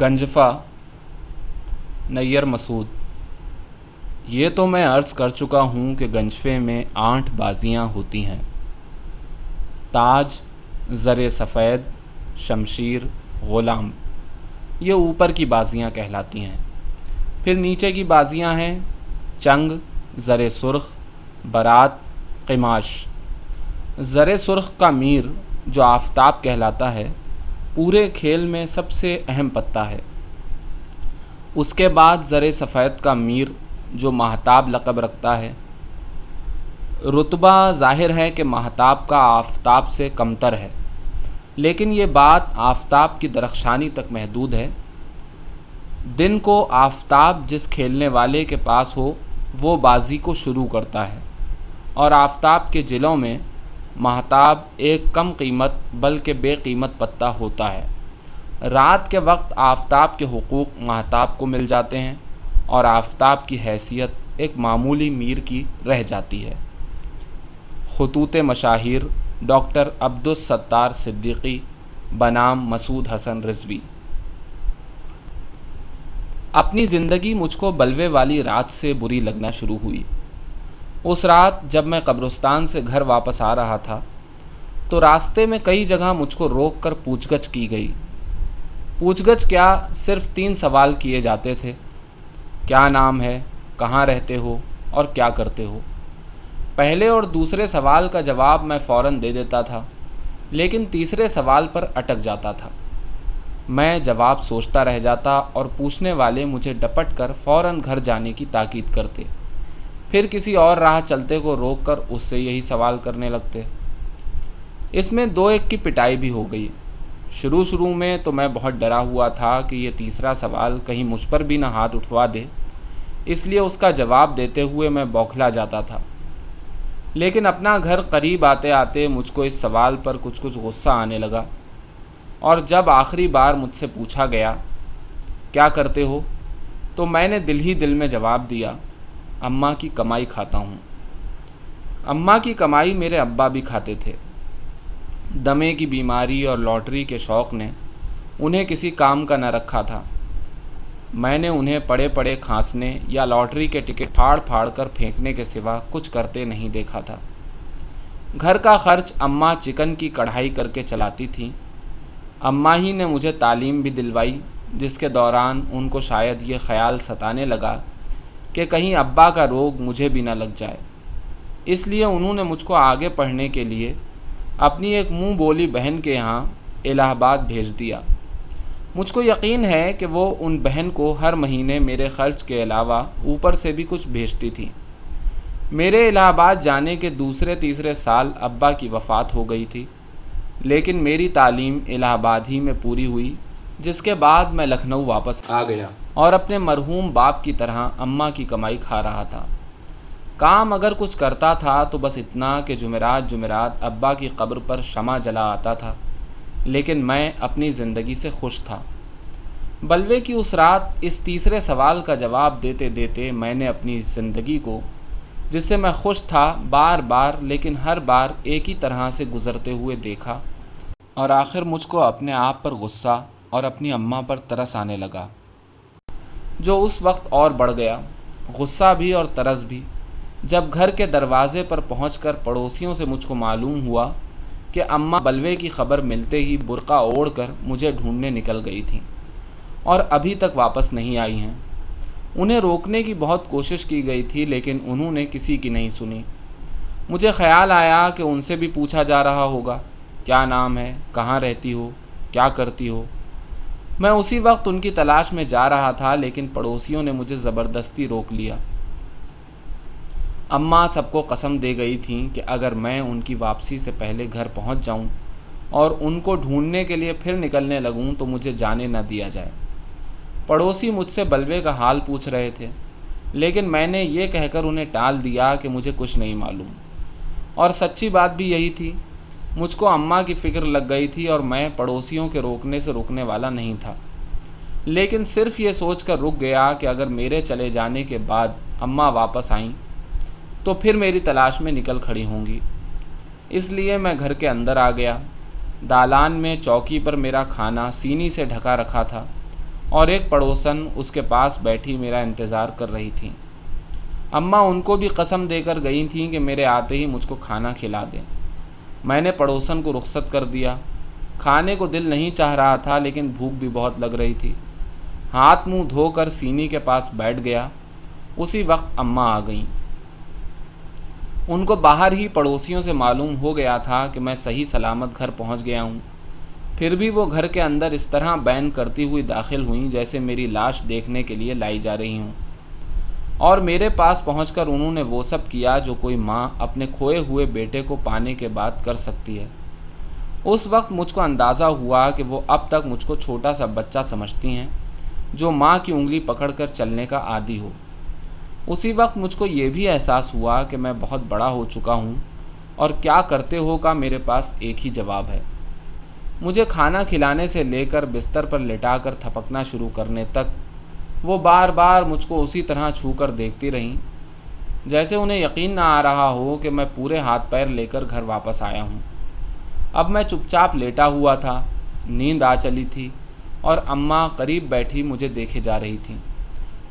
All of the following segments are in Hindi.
गंजफ़ा, नैयर मसूद। ये तो मैं अर्ज़ कर चुका हूँ कि गंजफ़े में आठ बाजियाँ होती हैं। ताज, ज़र सफ़ेद, शमशीर, ग़ुलाम, ये ऊपर की बाजियाँ कहलाती हैं। फिर नीचे की बाजियाँ हैं चंग, ज़र सुर्ख, बारात, क़माश। ज़र सुर्ख का मीर जो आफ़ताब कहलाता है पूरे खेल में सबसे अहम पत्ता है। उसके बाद ज़र सफ़ैद का मीर, जो महताब लक़ब रखता है। रुतबा ज़ाहिर है कि महताब का आफ़ताब से कमतर है, लेकिन ये बात आफ़ताब की दरख्शानी तक महदूद है। दिन को आफ़ताब जिस खेलने वाले के पास हो, वो बाजी को शुरू करता है, और आफ़ताब के ज़िलों में महताब एक कम कीमत बल्कि बेकीमत पत्ता होता है। रात के वक्त आफ़ताब के हकूक़ महताब को मिल जाते हैं और आफ़ताब की हैसियत एक मामूली मीर की रह जाती है। खतूत मशाहिर डॉक्टर अब्दुलसत्तार सिद्दीकी, बनाम मसूद हसन रिजवी। अपनी ज़िंदगी मुझको बलवे वाली रात से बुरी लगना शुरू हुई। उस रात जब मैं कब्रिस्तान से घर वापस आ रहा था तो रास्ते में कई जगह मुझको रोक कर पूछगछ की गई। पूछगछ क्या सिर्फ़ तीन सवाल किए जाते थे? क्या नाम है? कहाँ रहते हो? और क्या करते हो? पहले और दूसरे सवाल का जवाब मैं फ़ौर दे देता था, लेकिन तीसरे सवाल पर अटक जाता था। मैं जवाब सोचता रह जाता और पूछने वाले मुझे डपट कर फ़ौर घर जाने की ताकीद करते। फिर किसी और राह चलते को रोक कर उससे यही सवाल करने लगते। इसमें दो एक की पिटाई भी हो गई। शुरू शुरू में तो मैं बहुत डरा हुआ था कि ये तीसरा सवाल कहीं मुझ पर भी ना हाथ उठवा दे। इसलिए उसका जवाब देते हुए मैं बौखला जाता था। लेकिन अपना घर करीब आते आते मुझको इस सवाल पर कुछ कुछ गुस्सा आने लगा। और जब आखिरी बार मुझसे पूछा गया, क्या करते हो? तो मैंने दिल ही दिल में जवाब दिया अम्मा की कमाई खाता हूँ। अम्मा की कमाई मेरे अब्बा भी खाते थे। दमे की बीमारी और लॉटरी के शौक़ ने उन्हें किसी काम का न रखा था। मैंने उन्हें पड़े पड़े खांसने या लॉटरी के टिकट फाड़ फाड़ कर फेंकने के सिवा कुछ करते नहीं देखा था। घर का खर्च अम्मा चिकन की कढ़ाई करके चलाती थी। अम्मा ही ने मुझे तालीम भी दिलवाई, जिसके दौरान उनको शायद ये ख्याल सताने लगा कि कहीं अब्बा का रोग मुझे भी ना लग जाए। इसलिए उन्होंने मुझको आगे पढ़ने के लिए अपनी एक मुँह बोली बहन के यहाँ इलाहाबाद भेज दिया। मुझको यकीन है कि वो उन बहन को हर महीने मेरे ख़र्च के अलावा ऊपर से भी कुछ भेजती थी। मेरे इलाहाबाद जाने के दूसरे तीसरे साल अब्बा की वफ़ात हो गई थी, लेकिन मेरी तालीम इलाहाबाद ही में पूरी हुई। जिसके बाद मैं लखनऊ वापस आ गया और अपने मरहूम बाप की तरह अम्मा की कमाई खा रहा था। काम अगर कुछ करता था तो बस इतना कि जुमेरात जुमेरात अब्बा की कब्र पर शमा जला आता था, लेकिन मैं अपनी ज़िंदगी से खुश था। बलवे की उस रात इस तीसरे सवाल का जवाब देते देते मैंने अपनी ज़िंदगी को, जिससे मैं खुश था, बार बार लेकिन हर बार एक ही तरह से गुज़रते हुए देखा और आखिर मुझको अपने आप पर गुस्सा और अपनी अम्मा पर तरस आने लगा। जो उस वक्त और बढ़ गया, गुस्सा भी और तरस भी। जब घर के दरवाज़े पर पहुंचकर पड़ोसियों से मुझको मालूम हुआ कि अम्मा बलवे की खबर मिलते ही बुरका ओढ़ कर मुझे ढूँढने निकल गई थी और अभी तक वापस नहीं आई हैं। उन्हें रोकने की बहुत कोशिश की गई थी, लेकिन उन्होंने किसी की नहीं सुनी। मुझे ख्याल आया कि उनसे भी पूछा जा रहा होगा, क्या नाम है? कहाँ रहती हो? क्या करती हो? मैं उसी वक्त उनकी तलाश में जा रहा था, लेकिन पड़ोसियों ने मुझे ज़बरदस्ती रोक लिया। अम्मा सबको कसम दे गई थी कि अगर मैं उनकी वापसी से पहले घर पहुँच जाऊँ और उनको ढूँढने के लिए फिर निकलने लगूं तो मुझे जाने न दिया जाए। पड़ोसी मुझसे बलवे का हाल पूछ रहे थे, लेकिन मैंने ये कहकर उन्हें टाल दिया कि मुझे कुछ नहीं मालूम। और सच्ची बात भी यही थी मुझको अम्मा की फ़िक्र लग गई थी और मैं पड़ोसियों के रोकने से रुकने वाला नहीं था। लेकिन सिर्फ़ ये सोच कर रुक गया कि अगर मेरे चले जाने के बाद अम्मा वापस आईं तो फिर मेरी तलाश में निकल खड़ी होंगी। इसलिए मैं घर के अंदर आ गया। दालान में चौकी पर मेरा खाना सीनी से ढका रखा था और एक पड़ोसन उसके पास बैठी मेरा इंतज़ार कर रही थी। अम्मा उनको भी कसम देकर गई थी कि मेरे आते ही मुझको खाना खिला दें। मैंने पड़ोसन को रुख्सत कर दिया। खाने को दिल नहीं चाह रहा था, लेकिन भूख भी बहुत लग रही थी। हाथ मुँह धोकर सीनी के पास बैठ गया। उसी वक्त अम्मा आ गईं। उनको बाहर ही पड़ोसियों से मालूम हो गया था कि मैं सही सलामत घर पहुँच गया हूँ। फिर भी वो घर के अंदर इस तरह बैन करती हुई दाखिल हुई, जैसे मेरी लाश देखने के लिए लाई जा रही हूँ। और मेरे पास पहुंचकर उन्होंने वो सब किया जो कोई माँ अपने खोए हुए बेटे को पाने के बाद कर सकती है। उस वक्त मुझको अंदाज़ा हुआ कि वो अब तक मुझको छोटा सा बच्चा समझती हैं, जो माँ की उंगली पकड़कर चलने का आदि हो। उसी वक्त मुझको ये भी एहसास हुआ कि मैं बहुत बड़ा हो चुका हूँ और क्या करते हो का मेरे पास एक ही जवाब है। मुझे खाना खिलाने से लेकर बिस्तर पर लेटाकर थपकना शुरू करने तक वो बार बार मुझको उसी तरह छू कर देखती रहीं। जैसे उन्हें यकीन ना आ रहा हो कि मैं पूरे हाथ पैर लेकर घर वापस आया हूँ। अब मैं चुपचाप लेटा हुआ था, नींद आ चली थी और अम्मा करीब बैठी मुझे देखे जा रही थी।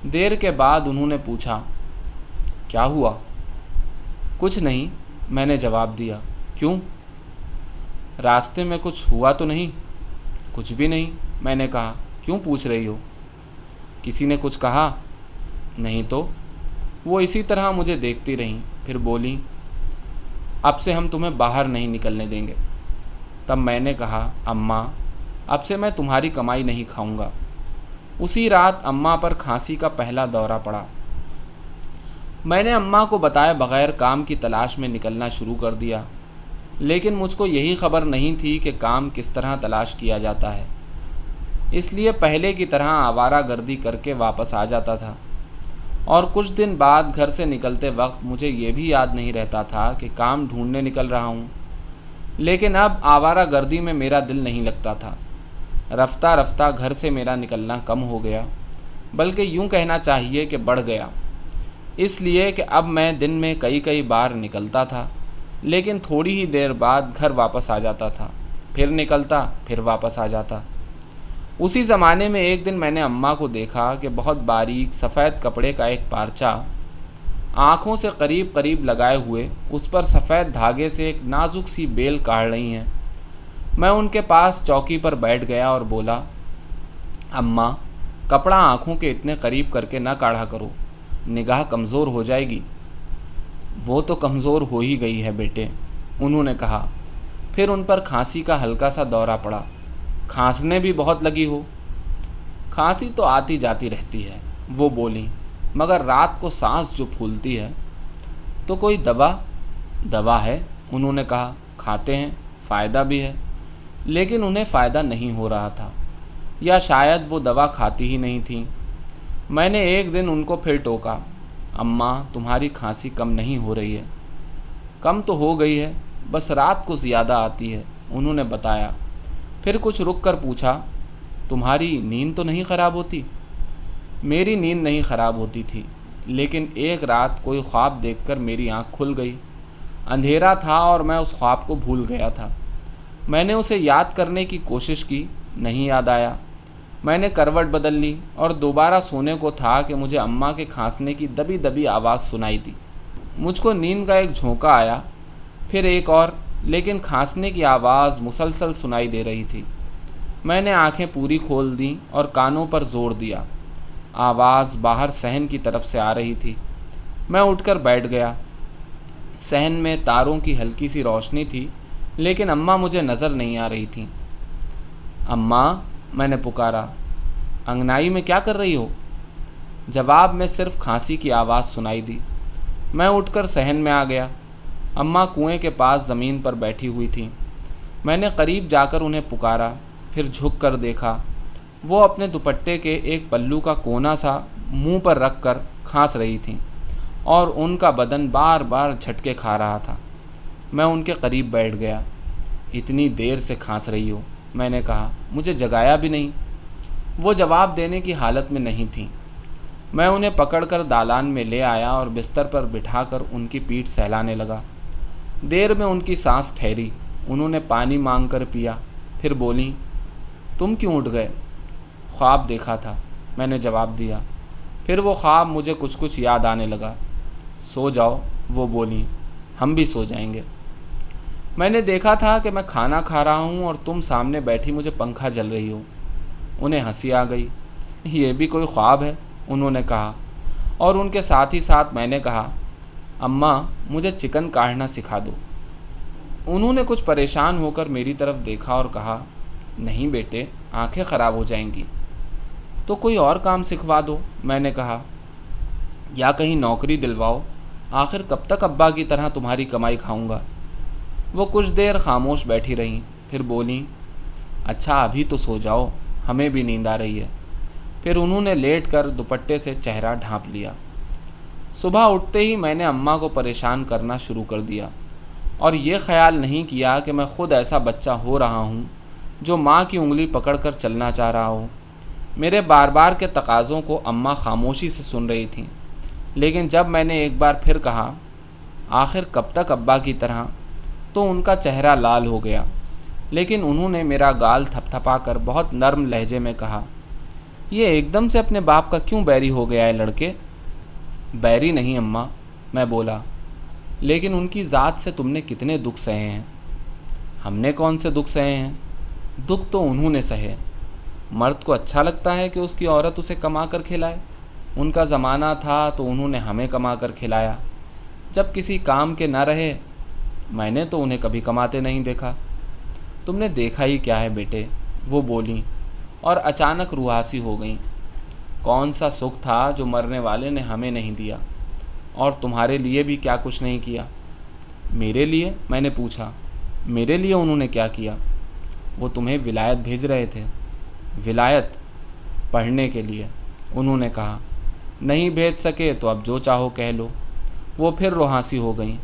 देर के बाद उन्होंने पूछा, क्या हुआ? कुछ नहीं, मैंने जवाब दिया। क्यों? रास्ते में कुछ हुआ तो नहीं, कुछ भी नहीं, मैंने कहा। क्यों पूछ रही हो? किसी ने कुछ कहा? नहीं तो? वो इसी तरह मुझे देखती रहीं, फिर बोली, अब से हम तुम्हें बाहर नहीं निकलने देंगे। तब मैंने कहा, अम्मा, अब से मैं तुम्हारी कमाई नहीं खाऊँगा। उसी रात अम्मा पर खांसी का पहला दौरा पड़ा। मैंने अम्मा को बताए बगैर काम की तलाश में निकलना शुरू कर दिया, लेकिन मुझको यही खबर नहीं थी कि काम किस तरह तलाश किया जाता है। इसलिए पहले की तरह आवारा गर्दी करके वापस आ जाता था। और कुछ दिन बाद घर से निकलते वक्त मुझे ये भी याद नहीं रहता था कि काम ढूँढने निकल रहा हूँ। लेकिन अब आवारा गर्दी में मेरा दिल नहीं लगता था। रफ्ता रफ्ता घर से मेरा निकलना कम हो गया, बल्कि यूँ कहना चाहिए कि बढ़ गया। इसलिए कि अब मैं दिन में कई कई बार निकलता था, लेकिन थोड़ी ही देर बाद घर वापस आ जाता था। फिर निकलता, फिर वापस आ जाता। उसी ज़माने में एक दिन मैंने अम्मा को देखा कि बहुत बारीक सफ़ेद कपड़े का एक पार्चा आँखों से करीब करीब लगाए हुए, उस पर सफ़ेद धागे से एक नाजुक सी बेल काढ़ रही हैं। मैं उनके पास चौकी पर बैठ गया और बोला, अम्मा, कपड़ा आँखों के इतने करीब करके ना काढ़ा करो, निगाह कमज़ोर हो जाएगी। वो तो कमज़ोर हो ही गई है बेटे, उन्होंने कहा। फिर उन पर खांसी का हल्का सा दौरा पड़ा। खांसने भी बहुत लगी हो। खांसी तो आती जाती रहती है, वो बोली, मगर रात को सांस जो फूलती है तो कोई दवा? दवा है, उन्होंने कहा, खाते हैं, फ़ायदा भी है, लेकिन उन्हें फ़ायदा नहीं हो रहा था, या शायद वो दवा खाती ही नहीं थी। मैंने एक दिन उनको फिर टोका, अम्मा, तुम्हारी खांसी कम नहीं हो रही है। कम तो हो गई है, बस रात को ज़्यादा आती है, उन्होंने बताया। फिर कुछ रुक कर पूछा, तुम्हारी नींद तो नहीं ख़राब होती? मेरी नींद नहीं ख़राब होती थी, लेकिन एक रात कोई ख्वाब देखकर मेरी आँख खुल गई। अंधेरा था और मैं उस ख्वाब को भूल गया था। मैंने उसे याद करने की कोशिश की, नहीं याद आया। मैंने करवट बदल ली और दोबारा सोने को था कि मुझे अम्मा के खांसने की दबी दबी आवाज़ सुनाई दी। मुझको नींद का एक झोंका आया, फिर एक और लेकिन खांसने की आवाज़ मुसलसल सुनाई दे रही थी। मैंने आँखें पूरी खोल दी और कानों पर ज़ोर दिया। आवाज़ बाहर सहन की तरफ़ से आ रही थी। मैं उठकर बैठ गया। सहन में तारों की हल्की सी रोशनी थी, लेकिन अम्मा मुझे नज़र नहीं आ रही थी। अम्मा, मैंने पुकारा, अंगनाई में क्या कर रही हो? जवाब में सिर्फ़ खांसी की आवाज़ सुनाई दी। मैं उठकर सहन में आ गया। अम्मा कुएँ के पास ज़मीन पर बैठी हुई थी। मैंने करीब जाकर उन्हें पुकारा, फिर झुक कर देखा। वो अपने दुपट्टे के एक पल्लू का कोना सा मुँह पर रख कर खांस रही थी और उनका बदन बार बार झटके खा रहा था। मैं उनके करीब बैठ गया। इतनी देर से खांस रही हो, मैंने कहा। मुझे जगाया भी नहीं। वो जवाब देने की हालत में नहीं थी। मैं उन्हें पकड़कर दालान में ले आया और बिस्तर पर बिठाकर उनकी पीठ सहलाने लगा। देर में उनकी सांस ठहरी। उन्होंने पानी मांग कर पिया। फिर बोली, तुम क्यों उठ गए? ख्वाब देखा था। मैंने जवाब दिया, फिर वो ख्वाब मुझे कुछ कुछ याद आने लगा। सो जाओ, वो बोली, हम भी सो जाएँगे। मैंने देखा था कि मैं खाना खा रहा हूँ और तुम सामने बैठी मुझे पंखा जल रही हो। उन्हें हँसी आ गई, ये भी कोई ख्वाब है, उन्होंने कहा। और उनके साथ ही साथ मैंने कहा अम्मा, मुझे चिकन काटना सिखा दो। उन्होंने कुछ परेशान होकर मेरी तरफ़ देखा और कहा, नहीं बेटे, आँखें ख़राब हो जाएँगी। तो कोई और काम सिखवा दो, मैंने कहा। या कहीं नौकरी दिलवाओ। आखिर कब तक अब्बा की तरह तुम्हारी कमाई खाऊँगा? वो कुछ देर खामोश बैठी रहीं, फिर बोली अच्छा अभी तो सो जाओ, हमें भी नींद आ रही है। फिर उन्होंने लेट कर दुपट्टे से चेहरा ढांप लिया। सुबह उठते ही मैंने अम्मा को परेशान करना शुरू कर दिया। और ये ख्याल नहीं किया कि मैं खुद ऐसा बच्चा हो रहा हूँ, जो माँ की उंगली पकड़कर चलना चाह रहा हो। मेरे बार बार के तकाज़ों को अम्मा खामोशी से सुन रही थी। लेकिन जब मैंने एक बार फिर कहा, आखिर कब तक अब्बा की तरह? तो उनका चेहरा लाल हो गया। लेकिन उन्होंने मेरा गाल थपथपा कर बहुत नर्म लहजे में कहा यह एकदम से अपने बाप का क्यों बैरी हो गया है लड़के? बैरी नहीं अम्मा, मैं बोला, लेकिन उनकी ज़ात से तुमने कितने दुख सहे हैं? हमने कौन से दुख सहे हैं? दुख तो उन्होंने सहे। मर्द को अच्छा लगता है कि उसकी औरत उसे कमा कर खिलाए। उनका ज़माना था तो उन्होंने हमें कमा कर खिलाया। जब किसी काम के न रहे, मैंने तो उन्हें कभी कमाते नहीं देखा। तुमने देखा ही क्या है बेटे? वो बोली, और अचानक रुहासी हो गई। कौन सा सुख था जो मरने वाले ने हमें नहीं दिया? और तुम्हारे लिए भी क्या कुछ नहीं किया? मेरे लिए? मैंने पूछा। मेरे लिए उन्होंने क्या किया? वो तुम्हें विलायत भेज रहे थे। विलायत? पढ़ने के लिए। उन्होंने कहा, नहीं भेज सके तो अब जो चाहो कह लो। वो फिर रोहासी हो गई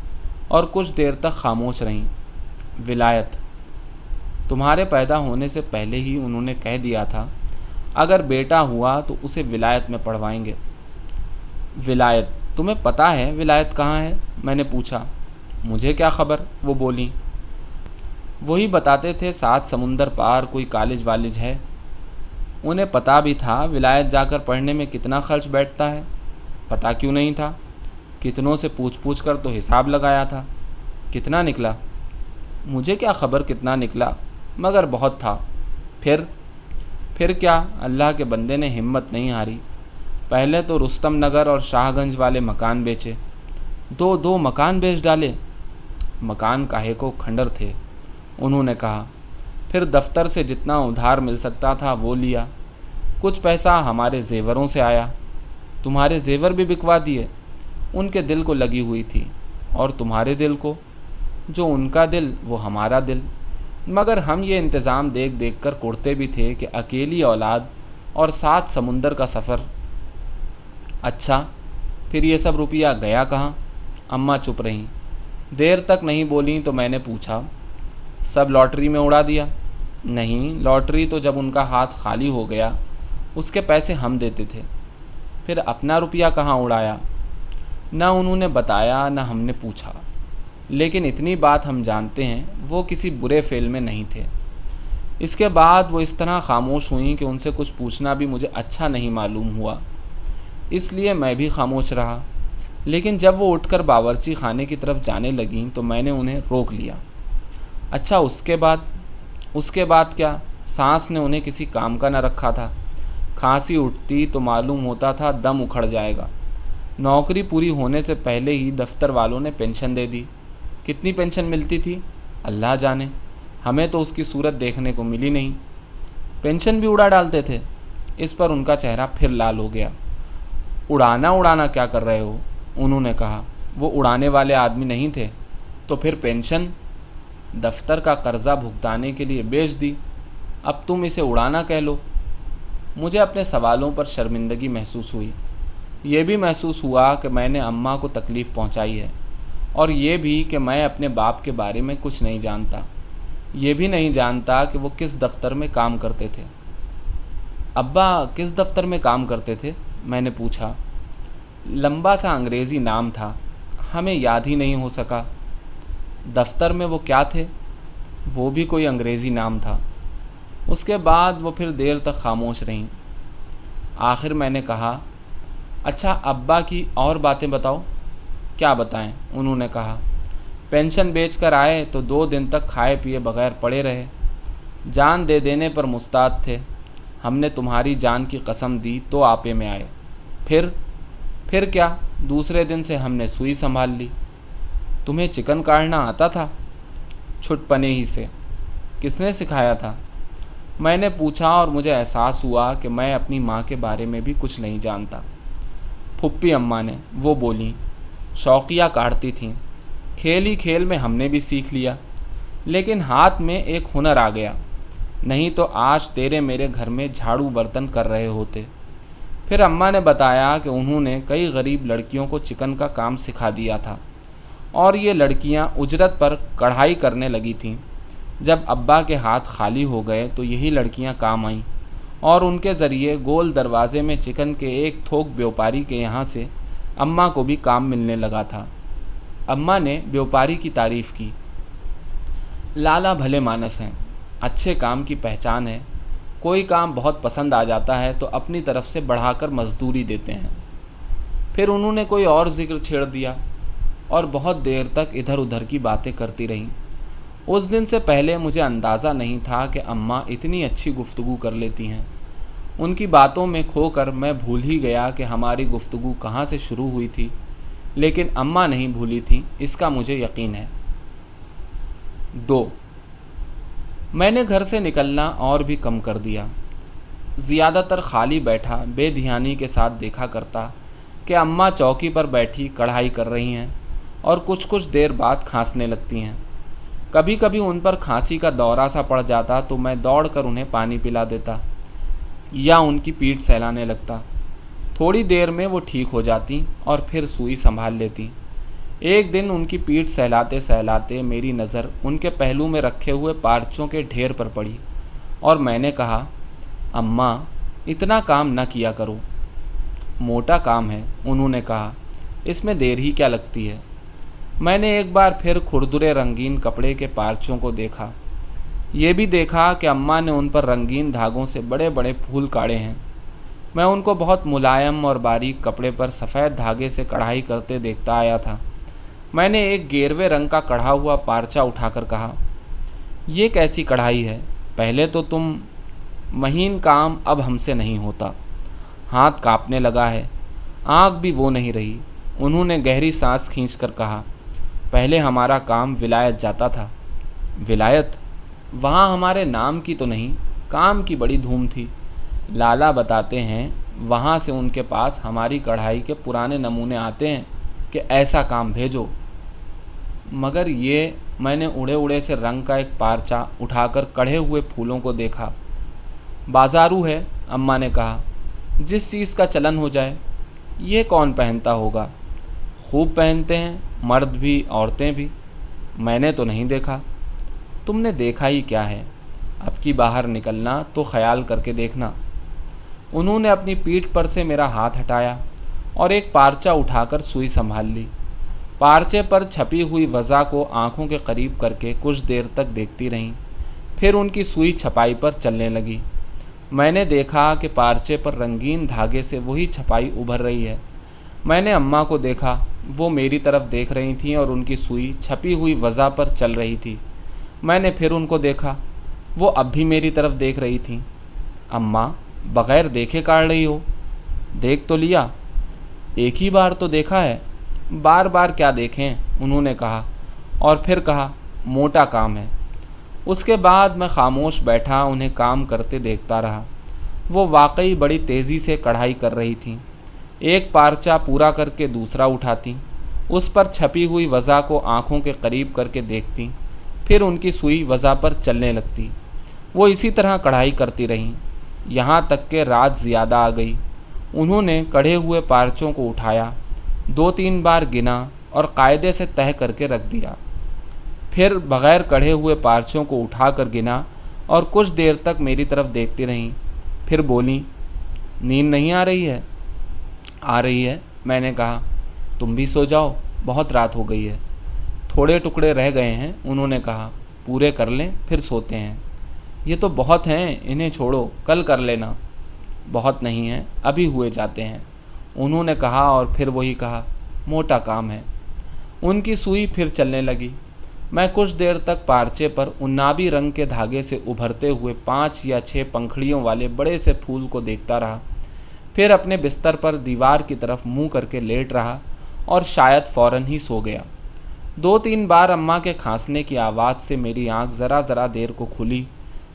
और कुछ देर तक खामोश रहीं। विलायत? तुम्हारे पैदा होने से पहले ही उन्होंने कह दिया था अगर बेटा हुआ तो उसे विलायत में पढ़वाएँगे। विलायत, तुम्हें पता है विलायत कहाँ है? मैंने पूछा। मुझे क्या खबर? वो बोली। वही बताते थे, सात समुंदर पार कोई कॉलेज वालेज है। उन्हें पता भी था विलायत जाकर पढ़ने में कितना खर्च बैठता है। पता क्यों नहीं था? कितनों से पूछ पूछ कर तो हिसाब लगाया था। कितना निकला? मुझे क्या खबर कितना निकला? मगर बहुत था। फिर फिर क्या अल्लाह के बंदे ने हिम्मत नहीं हारी? पहले तो रुस्तम नगर और शाहगंज वाले मकान बेचे। दो दो मकान बेच डाले। मकान काहे को खंडर थे, उन्होंने कहा। फिर दफ्तर से जितना उधार मिल सकता था वो लिया। कुछ पैसा हमारे जेवरों से आया। तुम्हारे जेवर भी बिकवा दिए। उनके दिल को लगी हुई थी, और तुम्हारे दिल को। जो उनका दिल, वो हमारा दिल। मगर हम ये इंतज़ाम देख देख कर कुड़ते भी थे कि अकेली औलाद और सात समुंदर का सफ़र। अच्छा फिर ये सब रुपया गया कहाँ? अम्मा चुप रहीं। देर तक नहीं बोली तो मैंने पूछा, सब लॉटरी में उड़ा दिया? नहीं, लॉटरी तो जब उनका हाथ खाली हो गया, उसके पैसे हम देते थे। फिर अपना रुपया कहाँ उड़ाया? न उन्होंने बताया, न हमने पूछा। लेकिन इतनी बात हम जानते हैं, वो किसी बुरे फेल में नहीं थे। इसके बाद वो इस तरह खामोश हुई कि उनसे कुछ पूछना भी मुझे अच्छा नहीं मालूम हुआ। इसलिए मैं भी खामोश रहा। लेकिन जब वो उठकर बावर्ची खाने की तरफ़ जाने लगीं तो मैंने उन्हें रोक लिया। अच्छा उसके बाद? उसके बाद क्या? सांस ने उन्हें किसी काम का न रखा था। खांसी उठती तो मालूम होता था दम उखड़ जाएगा। नौकरी पूरी होने से पहले ही दफ्तर वालों ने पेंशन दे दी। कितनी पेंशन मिलती थी? अल्लाह जाने। हमें तो उसकी सूरत देखने को मिली नहीं। पेंशन भी उड़ा डालते थे। इस पर उनका चेहरा फिर लाल हो गया। उड़ाना उड़ाना क्या कर रहे हो? उन्होंने कहा। वो उड़ाने वाले आदमी नहीं थे। तो फिर पेंशन? दफ्तर का कर्ज़ा भुगताने के लिए बेच दी। अब तुम इसे उड़ाना कह लो। मुझे अपने सवालों पर शर्मिंदगी महसूस हुई। ये भी महसूस हुआ कि मैंने अम्मा को तकलीफ़ पहुंचाई है। और ये भी कि मैं अपने बाप के बारे में कुछ नहीं जानता। ये भी नहीं जानता कि वो किस दफ्तर में काम करते थे। अब्बा, किस दफ्तर में काम करते थे? मैंने पूछा। लंबा सा अंग्रेज़ी नाम था। हमें याद ही नहीं हो सका। दफ्तर में वो क्या थे? वो भी कोई अंग्रेज़ी नाम था। उसके बाद वो फिर देर तक खामोश रहीं। आखिर मैंने कहा अच्छा अब्बा की और बातें बताओ। क्या बताएँ? उन्होंने कहा, पेंशन बेच कर आए तो दो दिन तक खाए पिए बगैर पड़े रहे। जान दे देने पर मुस्ताद थे। हमने तुम्हारी जान की कसम दी तो आपे में आए। फिर फिर क्या? दूसरे दिन से हमने सुई संभाल ली। तुम्हें चिकन काटना आता था? छुटपने ही से। किसने सिखाया था? मैंने पूछा और मुझे एहसास हुआ कि मैं अपनी माँ के बारे में भी कुछ नहीं जानता। फुप्पी अम्मा ने वो बोली शौकिया काटती थीं। खेल ही खेल में हमने भी सीख लिया। लेकिन हाथ में एक हुनर आ गया। नहीं तो आज तेरे मेरे घर में झाड़ू बर्तन कर रहे होते। फिर अम्मा ने बताया कि उन्होंने कई गरीब लड़कियों को चिकन का काम सिखा दिया था। और ये लड़कियाँ उजरत पर कढ़ाई करने लगी थीं। जब अब्बा के हाथ खाली हो गए तो यही लड़कियाँ काम आईं। और उनके ज़रिए गोल दरवाज़े में चिकन के एक थोक व्यापारी के यहाँ से अम्मा को भी काम मिलने लगा था। अम्मा ने व्यापारी की तारीफ़ की। लाला भले मानस हैं, अच्छे काम की पहचान है। कोई काम बहुत पसंद आ जाता है तो अपनी तरफ़ से बढ़ाकर मजदूरी देते हैं। फिर उन्होंने कोई और ज़िक्र छेड़ दिया और बहुत देर तक इधर उधर की बातें करती रहीं। उस दिन से पहले मुझे अंदाज़ा नहीं था कि अम्मा इतनी अच्छी गुफ्तगु कर लेती हैं। उनकी बातों में खोकर मैं भूल ही गया कि हमारी गुफ्तगु कहाँ से शुरू हुई थी, लेकिन अम्मा नहीं भूली थी, इसका मुझे यकीन है। दो, मैंने घर से निकलना और भी कम कर दिया। ज़्यादातर खाली बैठा, बेध्यानी के साथ देखा करता कि अम्मा चौकी पर बैठी कढ़ाई कर रही हैं और कुछ कुछ देर बाद खांसने लगती हैं। कभी कभी उन पर खांसी का दौरा सा पड़ जाता तो मैं दौड़ कर उन्हें पानी पिला देता। या उनकी पीठ सहलाने लगता। थोड़ी देर में वो ठीक हो जाती और फिर सुई संभाल लेती। एक दिन उनकी पीठ सहलाते सहलाते मेरी नज़र उनके पहलू में रखे हुए पार्चों के ढेर पर पड़ी और मैंने कहा, अम्मा, इतना काम न किया करो। मोटा काम है, उन्होंने कहा, इसमें देर ही क्या लगती है? मैंने एक बार फिर खुरदुरे रंगीन कपड़े के पार्चों को देखा। ये भी देखा कि अम्मा ने उन पर रंगीन धागों से बड़े बड़े फूल काढ़े हैं। मैं उनको बहुत मुलायम और बारीक कपड़े पर सफ़ेद धागे से कढ़ाई करते देखता आया था। मैंने एक गेरवे रंग का कढ़ा हुआ पारचा उठाकर कहा, ये कैसी कढ़ाई है? पहले तो तुम महीन काम अब हमसे नहीं होता। हाथ कांपने लगा है। आँख भी वो नहीं रही। उन्होंने गहरी सांस खींचकर कहा, पहले हमारा काम विलायत जाता था। विलायत वहाँ हमारे नाम की तो नहीं, काम की बड़ी धूम थी। लाला बताते हैं, वहाँ से उनके पास हमारी कढ़ाई के पुराने नमूने आते हैं कि ऐसा काम भेजो। मगर ये मैंने उड़े उड़े से रंग का एक पारचा उठाकर कढ़े हुए फूलों को देखा। बाजारू है, अम्मा ने कहा, जिस चीज़ का चलन हो जाए, ये कौन पहनता होगा? खूब पहनते हैं, मर्द भी, औरतें भी। मैंने तो नहीं देखा। तुमने देखा ही क्या है? अब की बाहर निकलना तो ख्याल करके देखना। उन्होंने अपनी पीठ पर से मेरा हाथ हटाया और एक पारचा उठाकर सुई संभाल ली। पार्चे पर छपी हुई वज़ा को आँखों के करीब करके कुछ देर तक देखती रहीं, फिर उनकी सुई छपाई पर चलने लगी। मैंने देखा कि पार्चे पर रंगीन धागे से वही छपाई उभर रही है। मैंने अम्मा को देखा, वो मेरी तरफ़ देख रही थीं और उनकी सुई छपी हुई वज़ा पर चल रही थी। मैंने फिर उनको देखा। वो अब भी मेरी तरफ़ देख रही थी। अम्मा, बग़ैर देखे काट रही हो। देख तो लिया। एक ही बार तो देखा है। बार बार क्या देखें, उन्होंने कहा। और फिर कहा, मोटा काम है। उसके बाद मैं खामोश बैठा उन्हें काम करते देखता रहा। वो वाकई बड़ी तेज़ी से कढ़ाई कर रही थी। एक पारचा पूरा करके दूसरा उठाती। उस पर छपी हुई वज़ा को आँखों के करीब करके देखती। फिर उनकी सुई वज़ा पर चलने लगती। वो इसी तरह कढ़ाई करती रहीं। यहाँ तक के रात ज़्यादा आ गई। उन्होंने कढ़े हुए पार्चों को उठाया दो तीन बार गिना और कायदे से तह करके रख दिया। फिर बग़ैर कढ़े हुए पार्चों को उठा कर गिना और कुछ देर तक मेरी तरफ़ देखती रहीं। फिर बोली, नींद नहीं आ रही है? आ रही है, मैंने कहा। तुम भी सो जाओ, बहुत रात हो गई है। थोड़े टुकड़े रह गए हैं, उन्होंने कहा, पूरे कर लें, फिर सोते हैं। ये तो बहुत हैं, इन्हें छोड़ो, कल कर लेना। बहुत नहीं है, अभी हुए जाते हैं। उन्होंने कहा और फिर वही कहा, मोटा काम है। उनकी सुई फिर चलने लगी। मैं कुछ देर तक पार्चे पर उन्नाबी रंग के धागे से उभरते हुए पाँच या छः पंखड़ियों वाले बड़े से फूल को देखता रहा। फिर अपने बिस्तर पर दीवार की तरफ़ मुँह करके लेट रहा और शायद फ़ौरन ही सो गया। दो तीन बार अम्मा के खांसने की आवाज़ से मेरी आँख ज़रा ज़रा देर को खुली,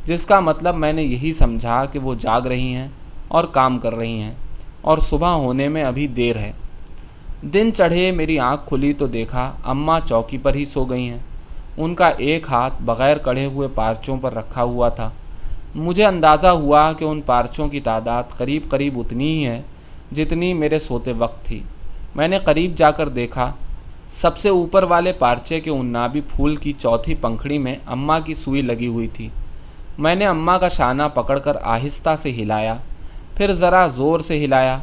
जिसका मतलब मैंने यही समझा कि वो जाग रही हैं और काम कर रही हैं, और सुबह होने में अभी देर है। दिन चढ़े, मेरी आँख खुली तो देखा अम्मा चौकी पर ही सो गई हैं। उनका एक हाथ बग़ैर कढ़े हुए पार्चों पर रखा हुआ था। मुझे अंदाज़ा हुआ कि उन पार्चों की तादाद करीब करीब उतनी ही है, जितनी मेरे सोते वक्त थी। मैंने करीब जाकर देखा सबसे ऊपर वाले पार्चे के उन्नाबी फूल की चौथी पंखड़ी में अम्मा की सुई लगी हुई थी। मैंने अम्मा का शाना पकड़कर आहिस्ता से हिलाया, फिर ज़रा ज़ोर से हिलाया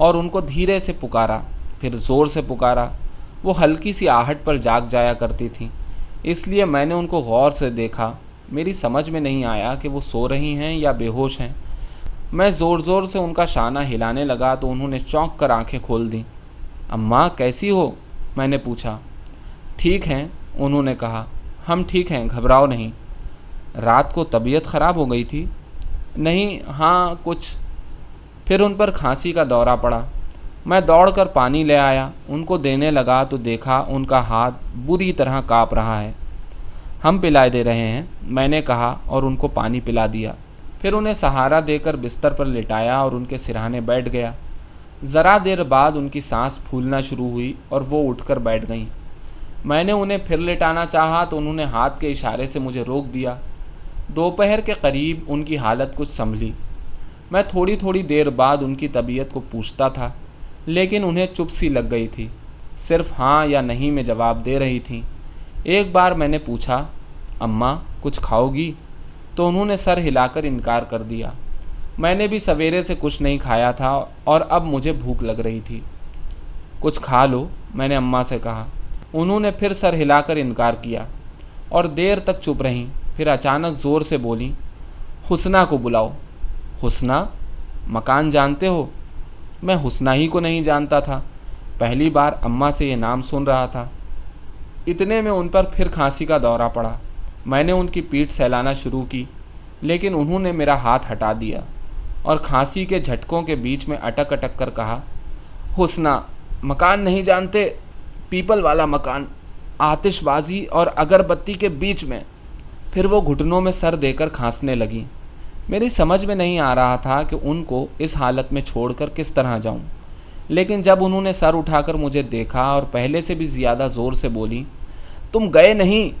और उनको धीरे से पुकारा, फिर ज़ोर से पुकारा। वो हल्की सी आहट पर जाग जाया करती थी। इसलिए मैंने उनको गौर से देखा। मेरी समझ में नहीं आया कि वो सो रही हैं या बेहोश हैं। मैं ज़ोर ज़ोर से उनका शाना हिलाने लगा तो उन्होंने चौंक कर आँखें खोल दी। अम्मा, कैसी हो? मैंने पूछा, ठीक हैं? उन्होंने कहा, हम ठीक हैं, घबराओ नहीं। रात को तबीयत ख़राब हो गई थी? नहीं हाँ कुछ। फिर उन पर खांसी का दौरा पड़ा। मैं दौड़कर पानी ले आया, उनको देने लगा तो देखा उनका हाथ बुरी तरह काँप रहा है। हम पिलाए दे रहे हैं। मैंने कहा और उनको पानी पिला दिया। फिर उन्हें सहारा देकर बिस्तर पर लिटाया और उनके सिरहाने बैठ गया। ज़रा देर बाद उनकी सांस फूलना शुरू हुई और वो उठकर बैठ गईं। मैंने उन्हें फिर लेटाना चाहा तो उन्होंने हाथ के इशारे से मुझे रोक दिया। दोपहर के करीब उनकी हालत कुछ संभली। मैं थोड़ी थोड़ी देर बाद उनकी तबीयत को पूछता था, लेकिन उन्हें चुप सी लग गई थी। सिर्फ़ हाँ या नहीं में जवाब दे रही थी। एक बार मैंने पूछा, अम्मा, कुछ खाओगी? तो उन्होंने सर हिलाकर इनकार कर दिया। मैंने भी सवेरे से कुछ नहीं खाया था और अब मुझे भूख लग रही थी। कुछ खा लो, मैंने अम्मा से कहा। उन्होंने फिर सर हिलाकर इनकार किया और देर तक चुप रहीं। फिर अचानक ज़ोर से बोली, हुसना को बुलाओ। हुसना? मकान जानते हो? मैं हुसना ही को नहीं जानता था। पहली बार अम्मा से ये नाम सुन रहा था। इतने में उन पर फिर खांसी का दौरा पड़ा। मैंने उनकी पीठ सहलाना शुरू की, लेकिन उन्होंने मेरा हाथ हटा दिया। और खांसी के झटकों के बीच में अटक अटक कर कहा, हुसना, मकान नहीं जानते? पीपल वाला मकान, आतिशबाजी और अगरबत्ती के बीच में। फिर वो घुटनों में सर देकर खांसने लगी। मेरी समझ में नहीं आ रहा था कि उनको इस हालत में छोड़कर किस तरह जाऊँ। लेकिन जब उन्होंने सर उठाकर मुझे देखा और पहले से भी ज़्यादा ज़ोर से बोली, तुम गए नहीं?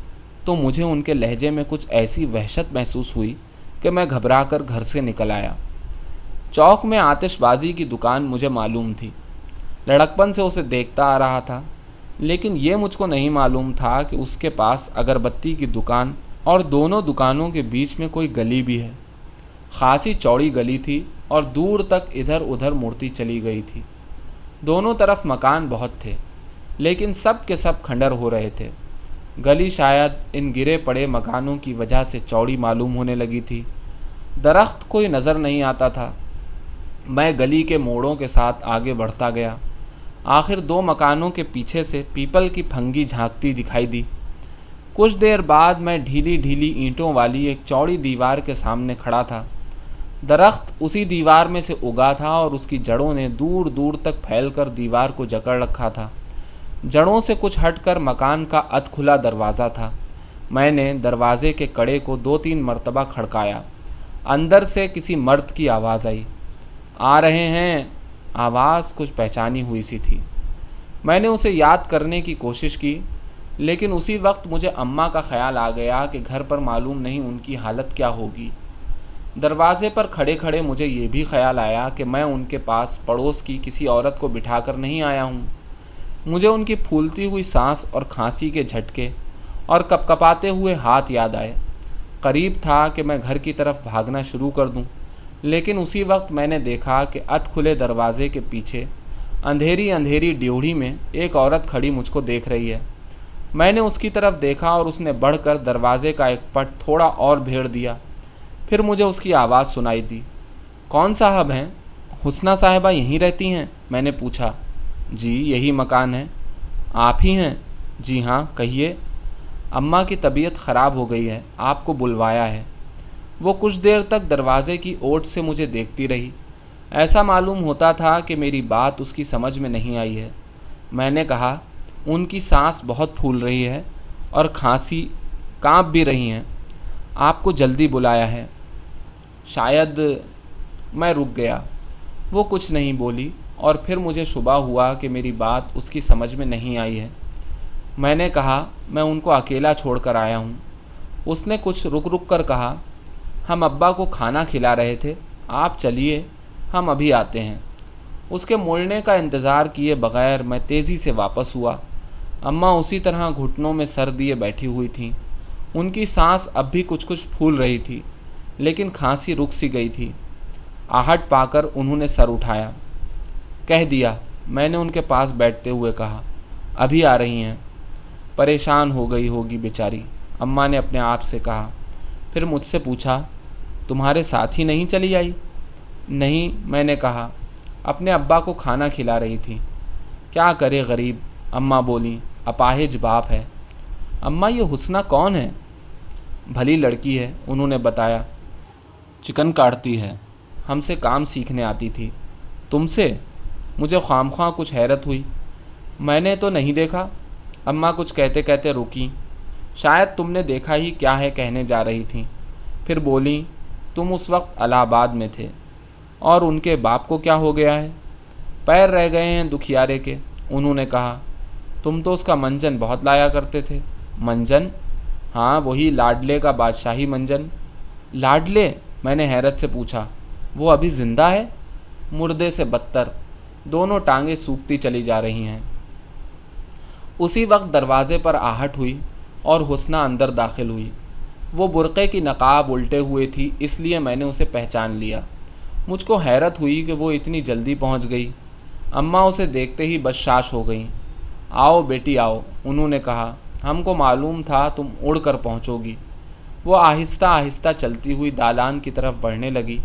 तो मुझे उनके लहजे में कुछ ऐसी वहशत महसूस हुई कि मैं घबरा कर घर से निकल आया। चौक में आतिशबाजी की दुकान मुझे मालूम थी। लड़कपन से उसे देखता आ रहा था, लेकिन ये मुझको नहीं मालूम था कि उसके पास अगरबत्ती की दुकान और दोनों दुकानों के बीच में कोई गली भी है। खासी चौड़ी गली थी और दूर तक इधर उधर मूर्ति चली गई थी। दोनों तरफ़ मकान बहुत थे, लेकिन सब के सब खंडर हो रहे थे। गली शायद इन गिरे पड़े मकानों की वजह से चौड़ी मालूम होने लगी थी। दरख्त कोई नज़र नहीं आता था मैं गली के मोड़ों के साथ आगे बढ़ता गया। आखिर दो मकानों के पीछे से पीपल की फंगी झांकती दिखाई दी। कुछ देर बाद मैं ढीली ढीली ईंटों वाली एक चौड़ी दीवार के सामने खड़ा था। दरख्त उसी दीवार में से उगा था और उसकी जड़ों ने दूर दूर तक फैलकर दीवार को जकड़ रखा था। जड़ों से कुछ हटकर मकान का अध खुला दरवाज़ा था। मैंने दरवाजे के कड़े को दो तीन मरतबा खड़काया। अंदर से किसी मर्द की आवाज़ आई। आ रहे हैं। आवाज़ कुछ पहचानी हुई सी थी। मैंने उसे याद करने की कोशिश की लेकिन उसी वक्त मुझे अम्मा का ख्याल आ गया कि घर पर मालूम नहीं उनकी हालत क्या होगी। दरवाज़े पर खड़े खड़े मुझे ये भी ख्याल आया कि मैं उनके पास पड़ोस की किसी औरत को बिठाकर नहीं आया हूँ। मुझे उनकी फूलती हुई सांस और खांसी के झटके और कपकपाते हुए हाथ याद आए। करीब था कि मैं घर की तरफ़ भागना शुरू कर दूँ, लेकिन उसी वक्त मैंने देखा कि अत खुले दरवाजे के पीछे अंधेरी अंधेरी ड्योढ़ी में एक औरत खड़ी मुझको देख रही है। मैंने उसकी तरफ़ देखा और उसने बढ़कर दरवाजे का एक पट थोड़ा और भेड़ दिया। फिर मुझे उसकी आवाज़ सुनाई दी। कौन साहब हैं? हुसना साहबा यहीं रहती हैं? मैंने पूछा। जी, यही मकान है। आप ही हैं? जी हाँ कहिए। अम्मा की तबीयत ख़राब हो गई है। आपको बुलवाया है। वो कुछ देर तक दरवाज़े की ओट से मुझे देखती रही। ऐसा मालूम होता था कि मेरी बात उसकी समझ में नहीं आई है। मैंने कहा, उनकी सांस बहुत फूल रही है और खांसी काँप भी रही हैं। आपको जल्दी बुलाया है। शायद मैं रुक गया। वो कुछ नहीं बोली और फिर मुझे शुबा हुआ कि मेरी बात उसकी समझ में नहीं आई है। मैंने कहा, मैं उनको अकेला छोड़कर आया हूँ। उसने कुछ रुक रुक कर कहा हम अब्बा को खाना खिला रहे थे, आप चलिए, हम अभी आते हैं। उसके मुड़ने का इंतज़ार किए बगैर मैं तेज़ी से वापस हुआ। अम्मा उसी तरह घुटनों में सर दिए बैठी हुई थीं। उनकी सांस अब भी कुछ कुछ फूल रही थी, लेकिन खांसी रुक सी गई थी। आहट पाकर उन्होंने सर उठाया। कह दिया, मैंने उनके पास बैठते हुए कहा, अभी आ रही हैं। परेशान हो गई होगी बेचारी, अम्मा ने अपने आप से कहा। फिर मुझसे पूछा, तुम्हारे साथ ही नहीं चली आई? नहीं, मैंने कहा, अपने अब्बा को खाना खिला रही थी। क्या करे गरीब? अम्मा बोली, अपाहिज बाप है। अम्मा, ये हुसना कौन है? भली लड़की है, उन्होंने बताया। चिकन काटती है। हमसे काम सीखने आती थी। तुमसे? मुझे खाम कुछ हैरत हुई। मैंने तो नहीं देखा। अम्मा कुछ कहते कहते रुकी। शायद तुमने देखा ही क्या है कहने जा रही थी। फिर बोली, तुम उस वक्त अलाहाबाद में थे, और उनके बाप को क्या हो गया है? पैर रह गए हैं दुखियारे के। उन्होंने कहा, तुम तो उसका मंजन बहुत लाया करते थे। मंजन? हाँ वही लाडले का बादशाही मंजन। लाडले? मैंने हैरत से पूछा। वो अभी ज़िंदा है? मुर्दे से बदतर। दोनों टांगें सूखती चली जा रही हैं। उसी वक्त दरवाज़े पर आहट हुई। और हुसना अंदर दाखिल हुई। वो बुरक़े की नकाब उल्टे हुए थी, इसलिए मैंने उसे पहचान लिया। मुझको हैरत हुई कि वो इतनी जल्दी पहुँच गई। अम्मा उसे देखते ही बदशाश हो गई। आओ बेटी, आओ, उन्होंने कहा। हमको मालूम था तुम उड़ कर पहुँचोगी। वो आहिस्ता आहिस्ता चलती हुई दालान की तरफ़ बढ़ने लगी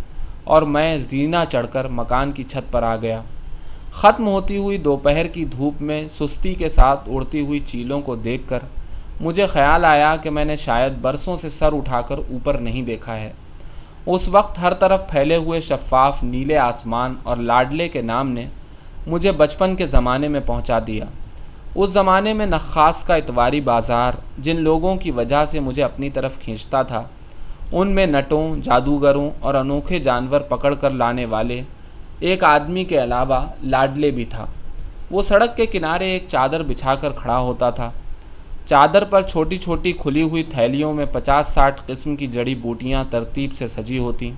और मैं जीना चढ़कर मकान की छत पर आ गया। ख़त्म होती हुई दोपहर की धूप में सुस्ती के साथ उड़ती हुई चीलों को देखकर मुझे ख्याल आया कि मैंने शायद बरसों से सर उठाकर ऊपर नहीं देखा है। उस वक्त हर तरफ़ फैले हुए शफाफ, नीले आसमान और लाडले के नाम ने मुझे बचपन के ज़माने में पहुँचा दिया। उस ज़माने में नखास का इतवारी बाज़ार, जिन लोगों की वजह से मुझे अपनी तरफ़ खींचता था, उनमें नटों, जादूगरों और अनोखे जानवर पकड़ कर लाने वाले एक आदमी के अलावा लाडले भी था। वो सड़क के किनारे एक चादर बिछाकर खड़ा होता था। चादर पर छोटी छोटी खुली हुई थैलियों में पचास साठ किस्म की जड़ी बूटियाँ तरतीब से सजी होती।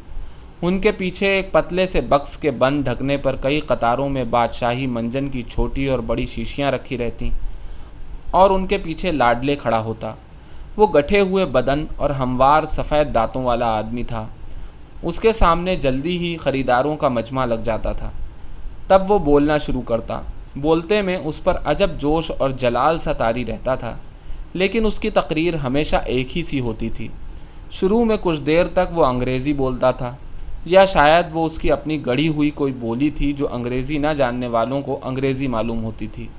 उनके पीछे एक पतले से बक्स के बंद ढकने पर कई कतारों में बादशाही मंजन की छोटी और बड़ी शीशियाँ रखी रहती और उनके पीछे लाडले खड़ा होता। वो गठे हुए बदन और हमवार सफ़ेद दांतों वाला आदमी था। उसके सामने जल्दी ही ख़रीदारों का मजमा लग जाता था। तब वो बोलना शुरू करता। बोलते में उस पर अजब जोश और जलाल सा तारी रहता था। लेकिन उसकी तकरीर हमेशा एक ही सी होती थी। शुरू में कुछ देर तक वो अंग्रेज़ी बोलता था, या शायद वो उसकी अपनी गढ़ी हुई कोई बोली थी जो अंग्रेज़ी ना जानने वालों को अंग्रेज़ी मालूम होती थी।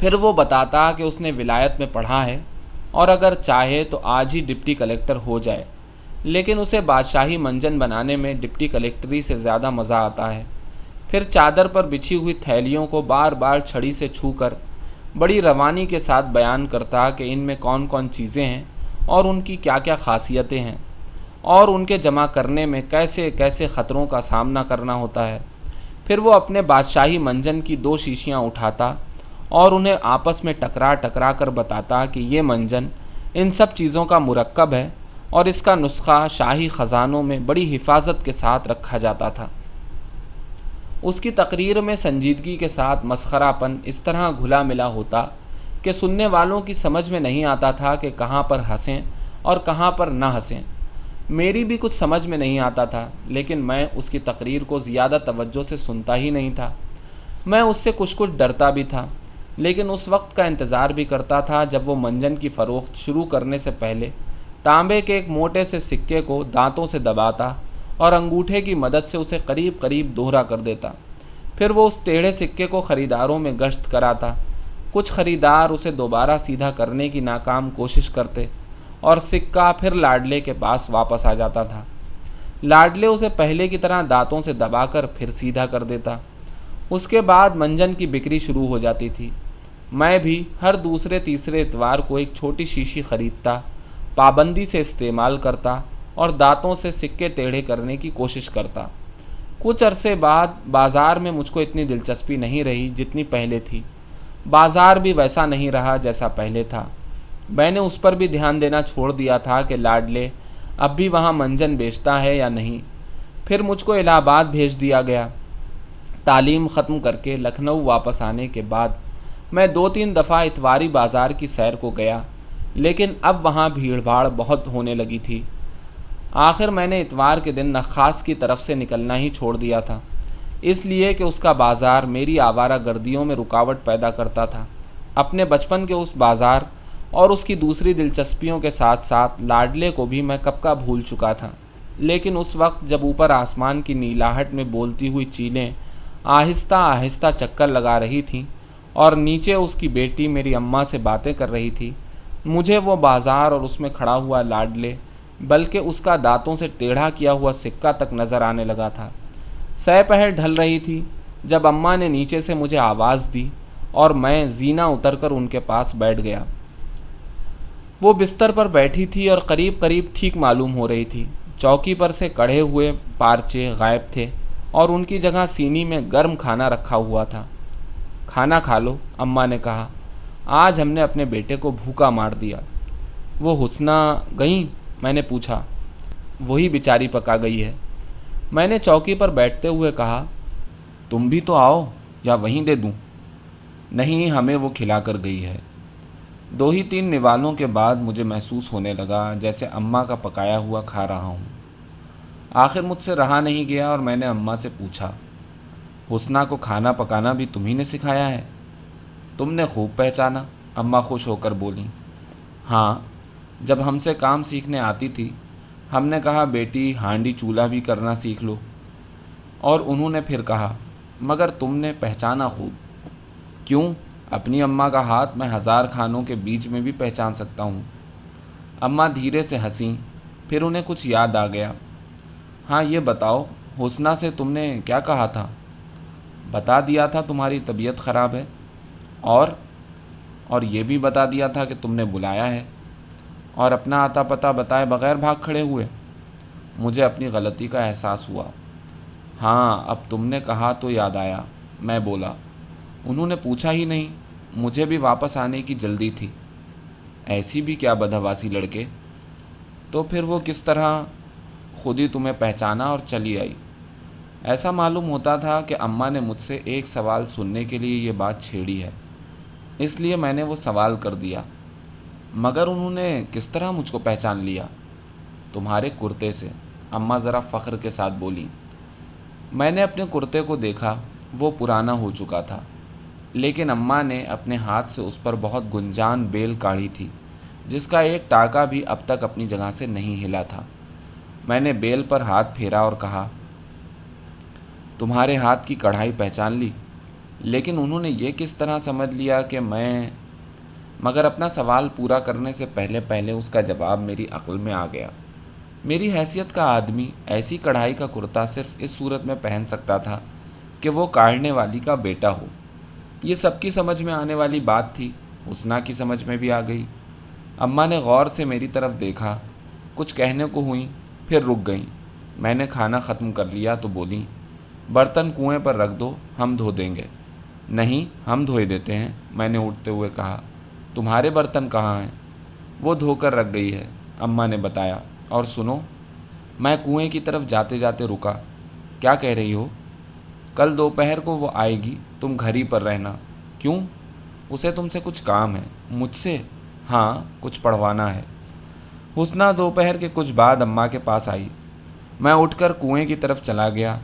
फिर वो बताता कि उसने विलायत में पढ़ा है, और अगर चाहे तो आज ही डिप्टी कलेक्टर हो जाए, लेकिन उसे बादशाही मंजन बनाने में डिप्टी कलेक्टरी से ज़्यादा मज़ा आता है। फिर चादर पर बिछी हुई थैलियों को बार बार छड़ी से छूकर बड़ी रवानी के साथ बयान करता कि इनमें कौन कौन चीज़ें हैं और उनकी क्या क्या खासियतें हैं और उनके जमा करने में कैसे कैसे ख़तरों का सामना करना होता है। फिर वो अपने बादशाही मंजन की दो शीशियाँ उठाता और उन्हें आपस में टकरा टकरा कर बताता कि ये मंजन इन सब चीज़ों का मुरक्कब है और इसका नुस्खा शाही ख़जानों में बड़ी हिफाजत के साथ रखा जाता था। उसकी तकरीर में संजीदगी के साथ मसखरापन इस तरह घुला मिला होता कि सुनने वालों की समझ में नहीं आता था कि कहाँ पर हंसें और कहाँ पर ना हंसें। मेरी भी कुछ समझ में नहीं आता था, लेकिन मैं उसकी तकरीर को ज़्यादा तवज्जो से सुनता ही नहीं था। मैं उससे कुछ कुछ डरता भी था, लेकिन उस वक्त का इंतज़ार भी करता था जब वो मंजन की फ़रोख्त शुरू करने से पहले तांबे के एक मोटे से सिक्के को दांतों से दबाता और अंगूठे की मदद से उसे करीब करीब दोहरा कर देता। फिर वो उस टेढ़े सिक्के को खरीदारों में गश्त कराता। कुछ खरीदार उसे दोबारा सीधा करने की नाकाम कोशिश करते और सिक्का फिर लाडले के पास वापस आ जाता था। लाडले उसे पहले की तरह दांतों से दबाकर फिर सीधा कर देता। उसके बाद मंजन की बिक्री शुरू हो जाती थी। मैं भी हर दूसरे तीसरे इतवार को एक छोटी शीशी खरीदता, पाबंदी से इस्तेमाल करता और दांतों से सिक्के टेढ़े करने की कोशिश करता। कुछ अरसे बाद बाज़ार में मुझको इतनी दिलचस्पी नहीं रही जितनी पहले थी। बाज़ार भी वैसा नहीं रहा जैसा पहले था। मैंने उस पर भी ध्यान देना छोड़ दिया था कि लाडले, अब भी वहाँ मंजन बेचता है या नहीं। फिर मुझको इलाहाबाद भेज दिया गया। तालीम ख़त्म करके लखनऊ वापस आने के बाद मैं दो तीन दफ़ा इतवारी बाज़ार की सैर को गया, लेकिन अब वहाँ भीड़ भाड़ बहुत होने लगी थी। आखिर मैंने इतवार के दिन नखास की तरफ़ से निकलना ही छोड़ दिया था। इसलिए कि उसका बाज़ार मेरी आवारा गर्दियों में रुकावट पैदा करता था। अपने बचपन के उस बाज़ार और उसकी दूसरी दिलचस्पियों के साथ साथ लाडले को भी मैं कब का भूल चुका था। लेकिन उस वक्त जब ऊपर आसमान की नीलाहट में बोलती हुई चीलें आहिस्ता आहिस्ता चक्कर लगा रही थीं और नीचे उसकी बेटी मेरी अम्मा से बातें कर रही थी, मुझे वो बाज़ार और उसमें खड़ा हुआ लाडले बल्कि उसका दांतों से टेढ़ा किया हुआ सिक्का तक नज़र आने लगा था। सह ढल रही थी, जब अम्मा ने नीचे से मुझे आवाज़ दी और मैं जीना उतरकर उनके पास बैठ गया। वो बिस्तर पर बैठी थी और करीब करीब ठीक मालूम हो रही थी। चौकी पर से कढ़े हुए पारचे गायब थे और उनकी जगह सीनी में गर्म खाना रखा हुआ था। खाना खा लो, अम्मा ने कहा। आज हमने अपने बेटे को भूखा मार दिया। वो हुसना गई? मैंने पूछा, वही बेचारी पका गई है? मैंने चौकी पर बैठते हुए कहा, तुम भी तो आओ, या वहीं दे दूँ? नहीं, हमें वो खिला कर गई है। दो ही तीन निवालों के बाद मुझे महसूस होने लगा, जैसे अम्मा का पकाया हुआ खा रहा हूँ। आखिर मुझसे रहा नहीं गया और मैंने अम्मा से पूछा, हुसना को खाना पकाना भी तुम्ही ने सिखाया है? तुमने खूब पहचाना, अम्मा खुश होकर बोली। हाँ जब हमसे काम सीखने आती थी, हमने कहा, बेटी, हांडी चूल्हा भी करना सीख लो। और उन्होंने फिर कहा, मगर तुमने पहचाना खूब। क्यों? अपनी अम्मा का हाथ मैं हज़ार खानों के बीच में भी पहचान सकता हूँ। अम्मा धीरे से हँसी, फिर उन्हें कुछ याद आ गया। हाँ ये बताओ, हुसना से तुमने क्या कहा था? बता दिया था तुम्हारी तबीयत ख़राब है। और? और ये भी बता दिया था कि तुमने बुलाया है? और अपना आता पता बताए बगैर भाग खड़े हुए। मुझे अपनी गलती का एहसास हुआ। हाँ अब तुमने कहा तो याद आया, मैं बोला। उन्होंने पूछा ही नहीं, मुझे भी वापस आने की जल्दी थी। ऐसी भी क्या बदहवासी लड़के? तो फिर वो किस तरह खुद ही तुम्हें पहचाना और चली आई? ऐसा मालूम होता था कि अम्मा ने मुझसे एक सवाल सुनने के लिए ये बात छेड़ी है। इसलिए मैंने वो सवाल कर दिया। मगर उन्होंने किस तरह मुझको पहचान लिया? तुम्हारे कुर्ते से। अम्मा ज़रा फ़ख्र के साथ बोली, मैंने अपने कुर्ते को देखा, वो पुराना हो चुका था। लेकिन अम्मा ने अपने हाथ से उस पर बहुत गुंजान बेल काढ़ी थी, जिसका एक टाका भी अब तक अपनी जगह से नहीं हिला था। मैंने बेल पर हाथ फेरा और कहा, तुम्हारे हाथ की कढ़ाई पहचान ली। लेकिन उन्होंने ये किस तरह समझ लिया कि मैं मगर अपना सवाल पूरा करने से पहले पहले उसका जवाब मेरी अक्ल में आ गया। मेरी हैसियत का आदमी ऐसी कढ़ाई का कुर्ता सिर्फ़ इस सूरत में पहन सकता था कि वो काढ़ने वाली का बेटा हो। ये सबकी समझ में आने वाली बात थी उसना की समझ में भी आ गई। अम्मा ने गौर से मेरी तरफ़ देखा, कुछ कहने को हुई, फिर रुक गई। मैंने खाना ख़त्म कर लिया तो बोली, बर्तन कुएँ पर रख दो, हम धो देंगे। नहीं, हम धोए देते हैं, मैंने उठते हुए कहा। तुम्हारे बर्तन कहाँ हैं? वो धोकर रख गई है, अम्मा ने बताया। और सुनो, मैं कुएँ की तरफ़ जाते जाते रुका। क्या कह रही हो? कल दोपहर को वो आएगी, तुम घर ही पर रहना। क्यों? उसे तुमसे कुछ काम है। मुझसे? हाँ कुछ पढ़वाना है। हुसना दोपहर के कुछ बाद अम्मा के पास आई। मैं उठकर कुएँ की तरफ़ चला गया।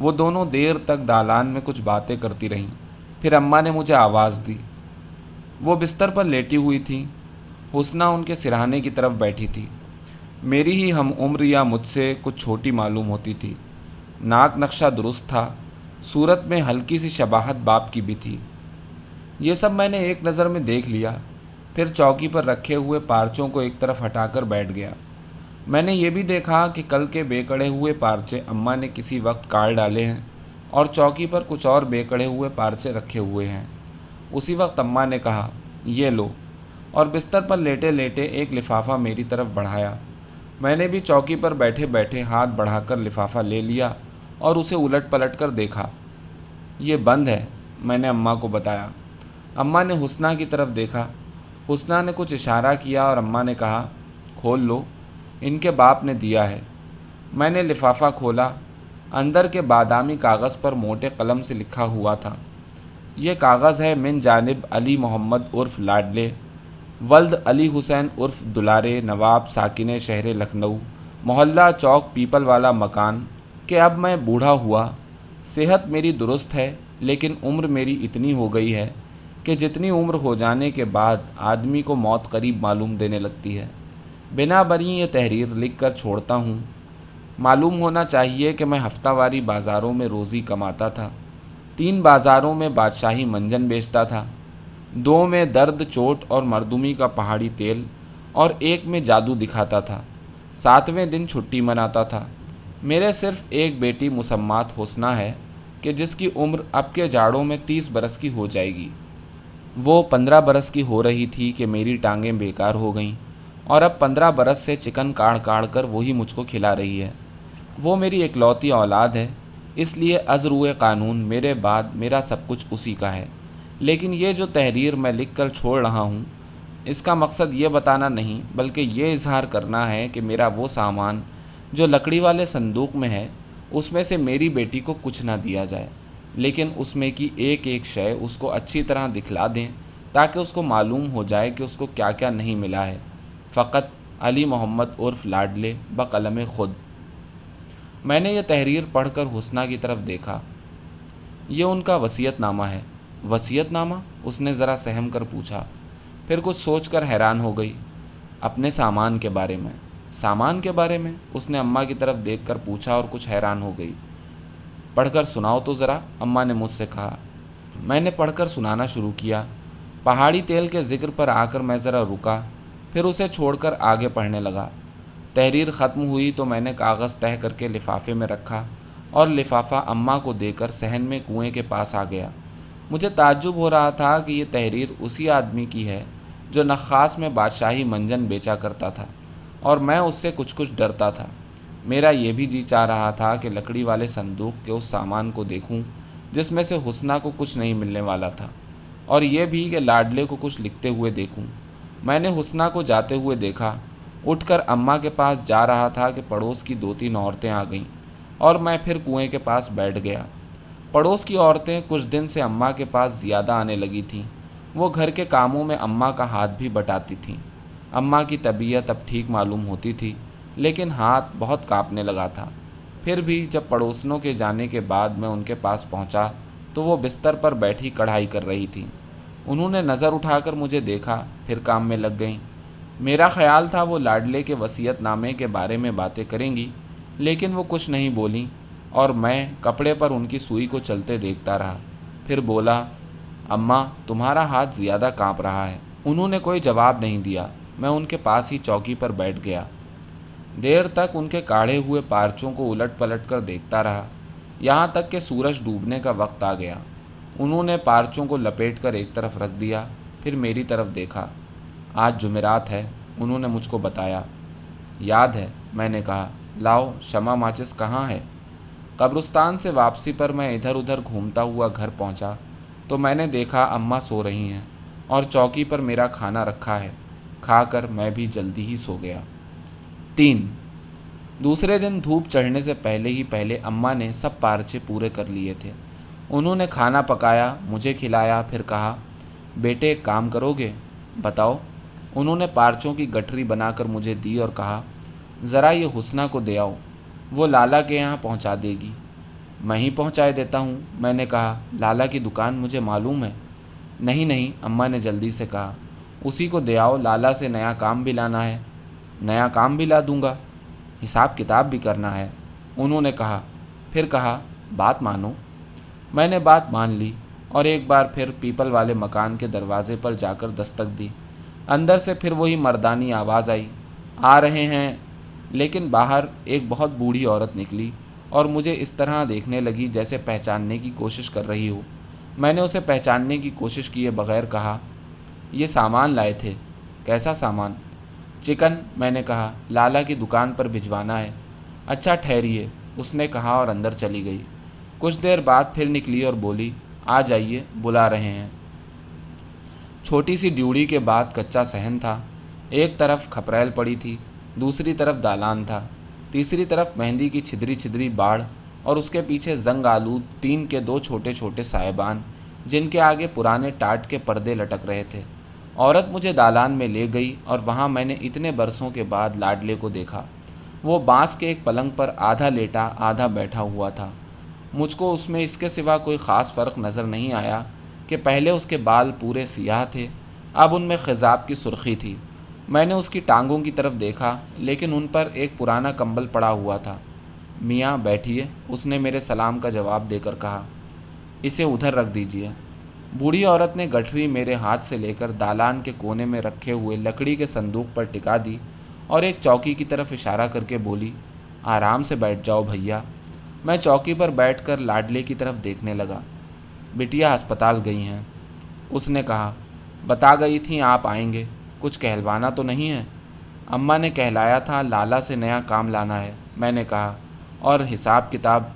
वो दोनों देर तक दालान में कुछ बातें करती रहीं। फिर अम्मा ने मुझे आवाज़ दी। वो बिस्तर पर लेटी हुई थी। हुसना उनके सिरहाने की तरफ़ बैठी थी। मेरी ही हम उम्र या मुझसे कुछ छोटी मालूम होती थी। नाक नक्शा दुरुस्त था। सूरत में हल्की सी शबाहत बाप की भी थी। ये सब मैंने एक नज़र में देख लिया। फिर चौकी पर रखे हुए पार्चों को एक तरफ़ हटाकर बैठ गया। मैंने ये भी देखा कि कल के बेकड़े हुए पार्चे अम्मा ने किसी वक्त काट डाले हैं और चौकी पर कुछ और बेकड़े हुए पार्चे रखे हुए हैं। उसी वक्त अम्मा ने कहा, ये लो। और बिस्तर पर लेटे लेटे एक लिफाफा मेरी तरफ़ बढ़ाया। मैंने भी चौकी पर बैठे बैठे हाथ बढ़ाकर लिफाफा ले लिया और उसे उलट पलट कर देखा। ये बंद है, मैंने अम्मा को बताया। अम्मा ने हुसना की तरफ़ देखा। हुसना ने कुछ इशारा किया और अम्मा ने कहा, खोल लो। इनके बाप ने दिया है। मैंने लिफाफा खोला। अंदर के बादामी कागज़ पर मोटे कलम से लिखा हुआ था। ये कागज़ है मिन जानब अली मोहम्मद उर्फ़ लाडले, वल्द अली हुसैन उर्फ़ दुलारे नवाब साकिन शहर लखनऊ, मोहल्ला चौक पीपल वाला मकान, कि अब मैं बूढ़ा हुआ, सेहत मेरी दुरुस्त है, लेकिन उम्र मेरी इतनी हो गई है, कि जितनी उम्र हो जाने के बाद आदमी को मौत करीब मालूम देने लगती है। बिना बरी ये तहरीर लिख कर छोड़ता हूँ। मालूम होना चाहिए कि मैं हफ्तावारी बाज़ारों में रोज़ी कमाता था। तीन बाज़ारों में बादशाही मंजन बेचता था। दो में दर्द चोट और मरदुमी का पहाड़ी तेल और एक में जादू दिखाता था। सातवें दिन छुट्टी मनाता था। मेरे सिर्फ़ एक बेटी मुसम्मात हुसना है कि जिसकी उम्र अब के जाड़ों में तीस बरस की हो जाएगी। वो पंद्रह बरस की हो रही थी कि मेरी टांगें बेकार हो गईं और अब पंद्रह बरस से चिकन काढ़ काढ़ कर वही मुझको खिला रही है। वो मेरी इकलौती औलाद है इसलिए अजरुए कानून मेरे बाद मेरा सब कुछ उसी का है। लेकिन ये जो तहरीर मैं लिख कर छोड़ रहा हूँ, इसका मकसद ये बताना नहीं, बल्कि ये इजहार करना है कि मेरा वो सामान जो लकड़ी वाले संदूक में है, उसमें से मेरी बेटी को कुछ ना दिया जाए। लेकिन उसमें की एक एक शय उसको अच्छी तरह दिखला दें, ताकि उसको मालूम हो जाए कि उसको क्या क्या नहीं मिला है। फ़कत अली मोहम्मद उर्फ़ लाडले बकलम ख़ुद। मैंने यह तहरीर पढ़कर हुसना की तरफ़ देखा। यह उनका वसीयतनामा है। वसीयतनामा? उसने ज़रा सहम कर पूछा। फिर कुछ सोचकर हैरान हो गई अपने सामान के बारे में। सामान के बारे में? उसने अम्मा की तरफ़ देखकर पूछा और कुछ हैरान हो गई। पढ़कर सुनाओ तो ज़रा, अम्मा ने मुझसे कहा। मैंने पढ़कर सुनाना शुरू किया। पहाड़ी तेल के ज़िक्र पर आकर मैं ज़रा रुका, फिर उसे छोड़कर आगे पढ़ने लगा। तहरीर ख़त्म हुई तो मैंने कागज़ तह करके लिफाफे में रखा और लिफाफा अम्मा को देकर सहन में कुएँ के पास आ गया। मुझे ताज्जुब हो रहा था कि ये तहरीर उसी आदमी की है जो नखास में बादशाही मंजन बेचा करता था और मैं उससे कुछ कुछ डरता था। मेरा ये भी जी चाह रहा था कि लकड़ी वाले संदूक के उस सामान को देखूँ, जिसमें से हुसना को कुछ नहीं मिलने वाला था और यह भी कि लाडले को कुछ लिखते हुए देखूँ। मैंने हुसना को जाते हुए देखा उठकर अम्मा के पास जा रहा था कि पड़ोस की दो तीन औरतें आ गईं और मैं फिर कुएँ के पास बैठ गया। पड़ोस की औरतें कुछ दिन से अम्मा के पास ज़्यादा आने लगी थीं। वो घर के कामों में अम्मा का हाथ भी बटाती थीं। अम्मा की तबीयत अब ठीक मालूम होती थी, लेकिन हाथ बहुत कांपने लगा था। फिर भी जब पड़ोसनों के जाने के बाद मैं उनके पास पहुँचा तो वो बिस्तर पर बैठी कढ़ाई कर रही थी। उन्होंने नज़र उठाकर मुझे देखा, फिर काम में लग गईं। मेरा ख्याल था वो लाडले के वसीयत नामे के बारे में बातें करेंगी, लेकिन वो कुछ नहीं बोली और मैं कपड़े पर उनकी सुई को चलते देखता रहा। फिर बोला, अम्मा, तुम्हारा हाथ ज़्यादा काँप रहा है। उन्होंने कोई जवाब नहीं दिया। मैं उनके पास ही चौकी पर बैठ गया। देर तक उनके काढ़े हुए पार्चों को उलट पलट कर देखता रहा। यहाँ तक कि सूरज डूबने का वक्त आ गया। उन्होंने पार्चों को लपेट कर एक तरफ़ रख दिया, फिर मेरी तरफ़ देखा। आज जुमेरात है, उन्होंने मुझको बताया। याद है, मैंने कहा, लाओ, शमा माचिस कहाँ है? कब्रस्तान से वापसी पर मैं इधर उधर घूमता हुआ घर पहुँचा तो मैंने देखा अम्मा सो रही हैं और चौकी पर मेरा खाना रखा है। खाकर मैं भी जल्दी ही सो गया। तीन। दूसरे दिन धूप चढ़ने से पहले ही पहले अम्मा ने सब पार्चे पूरे कर लिए थे। उन्होंने खाना पकाया, मुझे खिलाया, फिर कहा, बेटे काम करोगे? बताओ। उन्होंने पार्चों की गठरी बनाकर मुझे दी और कहा, ज़रा ये हुसना को दे आओ, वो लाला के यहाँ पहुँचा देगी। मैं ही पहुँचाए देता हूँ, मैंने कहा। लाला की दुकान मुझे मालूम है? नहीं नहीं, अम्मा ने जल्दी से कहा। उसी को दे आओ, लाला से नया काम भी लाना है। नया काम भी ला दूँगा। हिसाब किताब भी करना है। उन्होंने कहा। फिर कहा, बात मानो। मैंने बात मान ली और एक बार फिर पीपल वाले मकान के दरवाजे पर जाकर दस्तक दी। अंदर से फिर वही मर्दानी आवाज़ आई। आ रहे हैं। लेकिन बाहर एक बहुत बूढ़ी औरत निकली और मुझे इस तरह देखने लगी जैसे पहचानने की कोशिश कर रही हो। मैंने उसे पहचानने की कोशिश किए बगैर कहा, ये सामान लाए थे। कैसा सामान? चिकन, मैंने कहा, लाला की दुकान पर भिजवाना है। अच्छा ठहरिए, उसने कहा और अंदर चली गई। कुछ देर बाद फिर निकली और बोली, आ जाइए, बुला रहे हैं। छोटी सी ड्यूड़ी के बाद कच्चा सहन था। एक तरफ़ खपरेल पड़ी थी, दूसरी तरफ़ दालान था। तीसरी तरफ़ मेहंदी की छिदरी छिदरी बाढ़ और उसके पीछे जंग आलूद टीन के दो छोटे छोटे साहिबान, जिनके आगे पुराने टाट के पर्दे लटक रहे थे। औरत मुझे दालान में ले गई और वहाँ मैंने इतने बरसों के बाद लाडले को देखा। वो बाँस के एक पलंग पर आधा लेटा, आधा बैठा हुआ था। मुझको उसमें इसके सिवा कोई ख़ास फ़र्क नज़र नहीं आया। कि पहले उसके बाल पूरे सियाह थे, अब उनमें खिजाब की सुर्खी थी। मैंने उसकी टांगों की तरफ़ देखा, लेकिन उन पर एक पुराना कंबल पड़ा हुआ था। मियाँ, बैठिए, उसने मेरे सलाम का जवाब देकर कहा। इसे उधर रख दीजिए। बूढ़ी औरत ने गठरी मेरे हाथ से लेकर दालान के कोने में रखे हुए लकड़ी के संदूक पर टिका दी और एक चौकी की तरफ़ इशारा करके बोली, आराम से बैठ जाओ भैया। मैं चौकी पर बैठकर लाडले की तरफ़ देखने लगा। बिटिया अस्पताल गई हैं। उसने कहा, बता गई थी, आप आएँगे। कुछ कहलवाना तो नहीं है? अम्मा ने कहलाया था, लाला से नया काम लाना है। मैंने कहा, और हिसाब किताब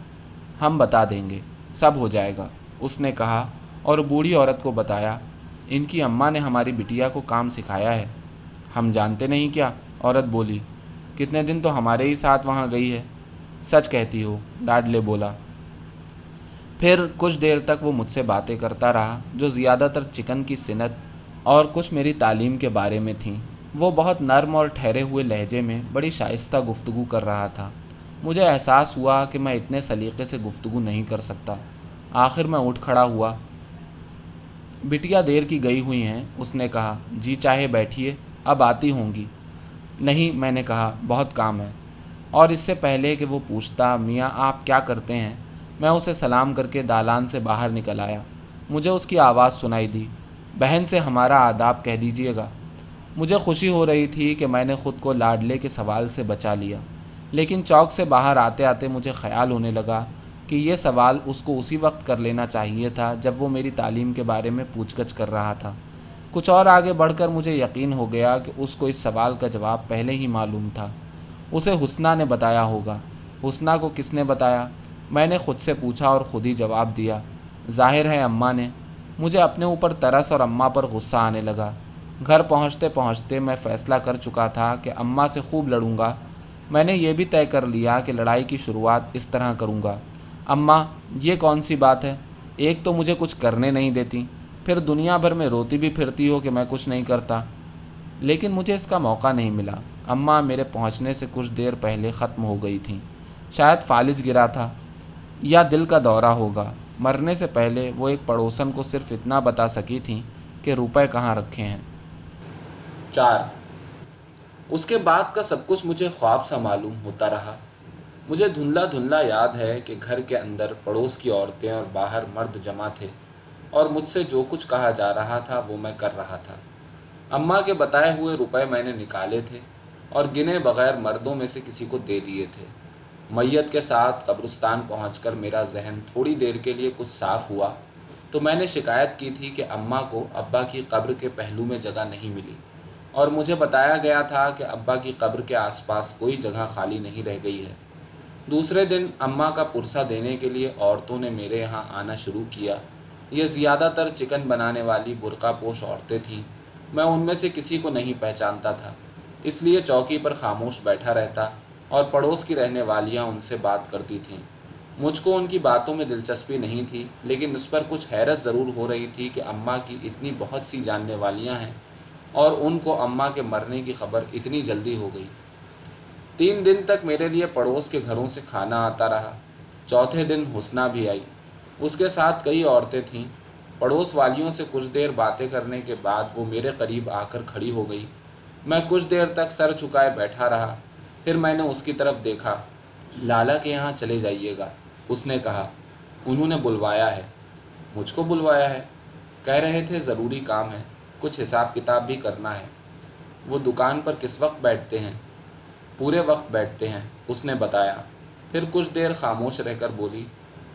हम बता देंगे। सब हो जाएगा। उसने कहा, और बूढ़ी औरत को बताया, इनकी अम्मा ने हमारी बिटिया को काम सिखाया है। हम जानते नहीं क्या? औरत बोली, कितने दिन तो हमारे ही साथ वहाँ गई है। सच कहती हो, लाडले बोला फिर कुछ देर तक वो मुझसे बातें करता रहा, जो ज़्यादातर चिकन की सिनत और कुछ मेरी तालीम के बारे में थी। वो बहुत नर्म और ठहरे हुए लहजे में बड़ी शाइस्ता गुफ्तगु कर रहा था। मुझे एहसास हुआ कि मैं इतने सलीके से गुफ्तु नहीं कर सकता। आखिर मैं उठ खड़ा हुआ। बिटिया देर की गई हुई हैं, उसने कहा, जी चाहे, बैठिए, अब आती होंगी। नहीं, मैंने कहा, बहुत काम है। और इससे पहले कि वो पूछता, मियाँ, आप क्या करते हैं? मैं उसे सलाम करके दालान से बाहर निकल आया। मुझे उसकी आवाज़ सुनाई दी। बहन से हमारा आदाब कह दीजिएगा। मुझे खुशी हो रही थी कि मैंने ख़ुद को लाडले के सवाल से बचा लिया। लेकिन चौक से बाहर आते आते मुझे ख्याल होने लगा कि ये सवाल उसको उसी वक्त कर लेना चाहिए था जब वो मेरी तालीम के बारे में पूछगछ कर रहा था। कुछ और आगे बढ़कर मुझे यकीन हो गया कि उसको इस सवाल का जवाब पहले ही मालूम था। उसे हुसना ने बताया होगा। हुसना को किसने बताया? मैंने ख़ुद से पूछा और ख़ुद ही जवाब दिया। ज़ाहिर है अम्मा ने मुझे अपने ऊपर तरस और अम्मा पर गुस्सा आने लगा। घर पहुँचते पहुँचते मैं फ़ैसला कर चुका था कि अम्मा से खूब लड़ूँगा। मैंने ये भी तय कर लिया कि लड़ाई की शुरुआत इस तरह करूँगा। अम्मा, ये कौन सी बात है? एक तो मुझे कुछ करने नहीं देती। फिर दुनिया भर में रोती भी फिरती हो कि मैं कुछ नहीं करता। लेकिन मुझे इसका मौका नहीं मिला। अम्मा मेरे पहुँचने से कुछ देर पहले ख़त्म हो गई थी। शायद फालिज गिरा था। या दिल का दौरा होगा। मरने से पहले वो एक पड़ोसन को सिर्फ़ इतना बता सकी थी कि रुपए कहाँ रखे हैं। चार। उसके बाद का सब कुछ मुझे ख्वाब सा मालूम होता रहा। मुझे धुंधला धुंधला याद है कि घर के अंदर पड़ोस की औरतें और बाहर मर्द जमा थे और मुझसे जो कुछ कहा जा रहा था वो मैं कर रहा था। अम्मा के बताए हुए रुपए मैंने निकाले थे और गिने बगैर मर्दों में से किसी को दे दिए थे। मैयत के साथ कब्रिस्तान पहुंचकर मेरा जहन थोड़ी देर के लिए कुछ साफ़ हुआ तो मैंने शिकायत की थी कि अम्मा को अब्बा की कब्र के पहलू में जगह नहीं मिली। और मुझे बताया गया था कि अब्बा की कब्र के आसपास कोई जगह खाली नहीं रह गई है। दूसरे दिन अम्मा का पुरसा देने के लिए औरतों ने मेरे यहाँ आना शुरू किया। ये ज़्यादातर चिकन बनाने वाली बुरका पोश औरतें थीं। मैं उनमें से किसी को नहीं पहचानता था, इसलिए चौकी पर खामोश बैठा रहता। और पड़ोस की रहने वालियाँ उनसे बात करती थीं। मुझको उनकी बातों में दिलचस्पी नहीं थी, लेकिन उस पर कुछ हैरत ज़रूर हो रही थी कि अम्मा की इतनी बहुत सी जानने वालियाँ हैं और उनको अम्मा के मरने की खबर इतनी जल्दी हो गई। तीन दिन तक मेरे लिए पड़ोस के घरों से खाना आता रहा। चौथे दिन हुसना भी आई। उसके साथ कई औरतें थीं। पड़ोस वालियों से कुछ देर बातें करने के बाद वो मेरे करीब आकर खड़ी हो गई। मैं कुछ देर तक सर झुकाए बैठा रहा। फिर मैंने उसकी तरफ़ देखा, लाला के यहाँ चले जाइएगा। उसने कहा, उन्होंने बुलवाया है। मुझको बुलवाया है। कह रहे थे, ज़रूरी काम है। कुछ हिसाब किताब भी करना है। वो दुकान पर किस वक्त बैठते हैं? पूरे वक्त बैठते हैं, उसने बताया। फिर कुछ देर खामोश रहकर बोली,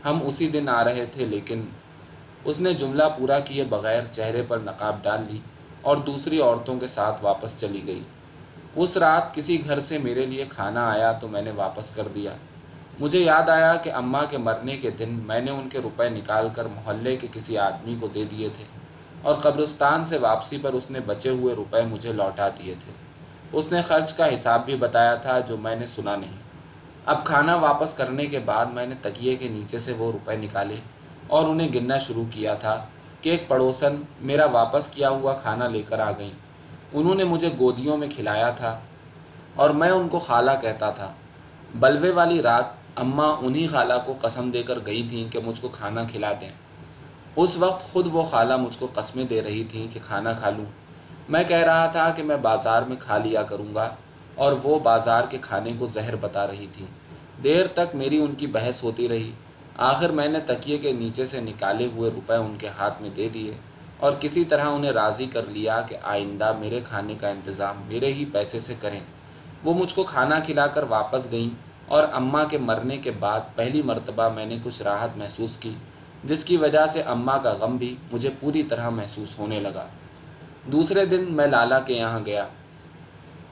हम उसी दिन आ रहे थे, लेकिन उसने जुमला पूरा किए बगैर चेहरे पर नकाब डाल ली और दूसरी औरतों के साथ वापस चली गई। उस रात किसी घर से मेरे लिए खाना आया तो मैंने वापस कर दिया। मुझे याद आया कि अम्मा के मरने के दिन मैंने उनके रुपए निकाल कर मोहल्ले के किसी आदमी को दे दिए थे और कब्रिस्तान से वापसी पर उसने बचे हुए रुपए मुझे लौटा दिए थे। उसने खर्च का हिसाब भी बताया था जो मैंने सुना नहीं। अब खाना वापस करने के बाद मैंने तकिए के नीचे से वो रुपए निकाले और उन्हें गिनना शुरू किया था कि एक पड़ोसन मेरा वापस किया हुआ खाना लेकर आ गई। उन्होंने मुझे गोदियों में खिलाया था और मैं उनको खाला कहता था। बलवे वाली रात अम्मा उन्हीं खाला को कसम देकर गई थी कि मुझको खाना खिला दें। उस वक्त ख़ुद वो खाला मुझको कस्में दे रही थी कि खाना खा लूँ। मैं कह रहा था कि मैं बाज़ार में खा लिया करूँगा और वो बाज़ार के खाने को जहर बता रही थी। देर तक मेरी उनकी बहस होती रही। आखिर मैंने तकिए के नीचे से निकाले हुए रुपए उनके हाथ में दे दिए। और किसी तरह उन्हें राज़ी कर लिया कि आइंदा मेरे खाने का इंतज़ाम मेरे ही पैसे से करें। वो मुझको खाना खिलाकर वापस गईं और अम्मा के मरने के बाद पहली मर्तबा मैंने कुछ राहत महसूस की, जिसकी वजह से अम्मा का गम भी मुझे पूरी तरह महसूस होने लगा। दूसरे दिन मैं लाला के यहाँ गया।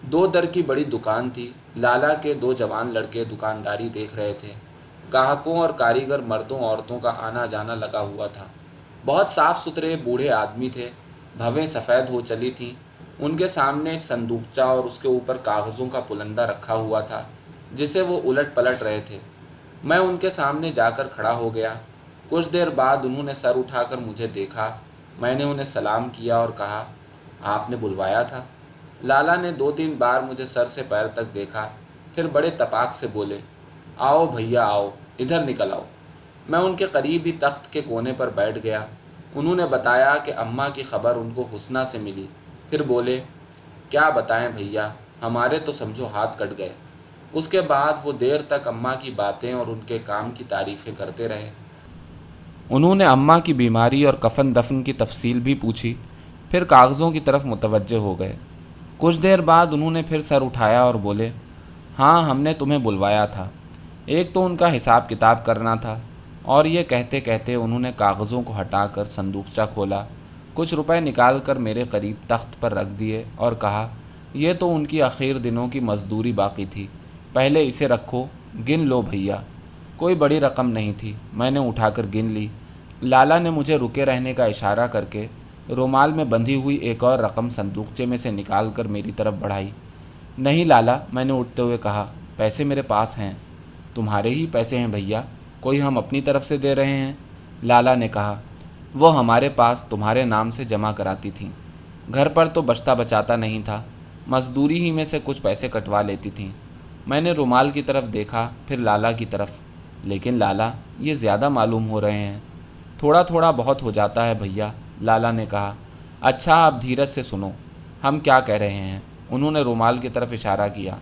दो दर की बड़ी दुकान थी। लाला के दो जवान लड़के दुकानदारी देख रहे थे। ग्राहकों और कारीगर मर्दों औरतों का आना जाना लगा हुआ था। बहुत साफ़ सुथरे बूढ़े आदमी थे। भवें सफ़ेद हो चली थीं। उनके सामने एक संदूकचा और उसके ऊपर कागज़ों का पुलंदा रखा हुआ था, जिसे वो उलट पलट रहे थे। मैं उनके सामने जाकर खड़ा हो गया। कुछ देर बाद उन्होंने सर उठाकर मुझे देखा। मैंने उन्हें सलाम किया और कहा, आपने बुलवाया था? लाला ने दो तीन बार मुझे सर से पैर तक देखा, फिर बड़े तपाक से बोले, आओ भैया, आओ, इधर निकल आओ। मैं उनके करीब ही तख्त के कोने पर बैठ गया। उन्होंने बताया कि अम्मा की खबर उनको हुसना से मिली। फिर बोले, क्या बताएँ भैया, हमारे तो समझो हाथ कट गए। उसके बाद वो देर तक अम्मा की बातें और उनके काम की तारीफ़ें करते रहे। उन्होंने अम्मा की बीमारी और कफन दफन की तफसील भी पूछी। फिर कागज़ों की तरफ़ मुतवजह हो गए। कुछ देर बाद उन्होंने फिर सर उठाया और बोले हाँ हमने तुम्हें बुलवाया था। एक तो उनका हिसाब किताब करना था और ये कहते कहते उन्होंने कागज़ों को हटाकर संदूकचा खोला, कुछ रुपए निकाल कर मेरे करीब तख्त पर रख दिए और कहा यह तो उनकी आखिर दिनों की मजदूरी बाकी थी, पहले इसे रखो, गिन लो भैया। कोई बड़ी रकम नहीं थी, मैंने उठाकर गिन ली। लाला ने मुझे रुके रहने का इशारा करके रुमाल में बंधी हुई एक और रकम संदूकचे में से निकाल कर मेरी तरफ़ बढ़ाई। नहीं लाला, मैंने उठते हुए कहा, पैसे मेरे पास हैं, तुम्हारे ही पैसे हैं भैया। कोई हम अपनी तरफ़ से दे रहे हैं? लाला ने कहा, वो हमारे पास तुम्हारे नाम से जमा कराती थी। घर पर तो बचता बचाता नहीं था, मजदूरी ही में से कुछ पैसे कटवा लेती थी। मैंने रुमाल की तरफ़ देखा, फिर लाला की तरफ़। लेकिन लाला, ये ज़्यादा मालूम हो रहे हैं। थोड़ा थोड़ा बहुत हो जाता है भैया, लाला ने कहा। अच्छा आप धीरज से सुनो, हम क्या कह रहे हैं? उन्होंने रुमाल की तरफ़ इशारा किया।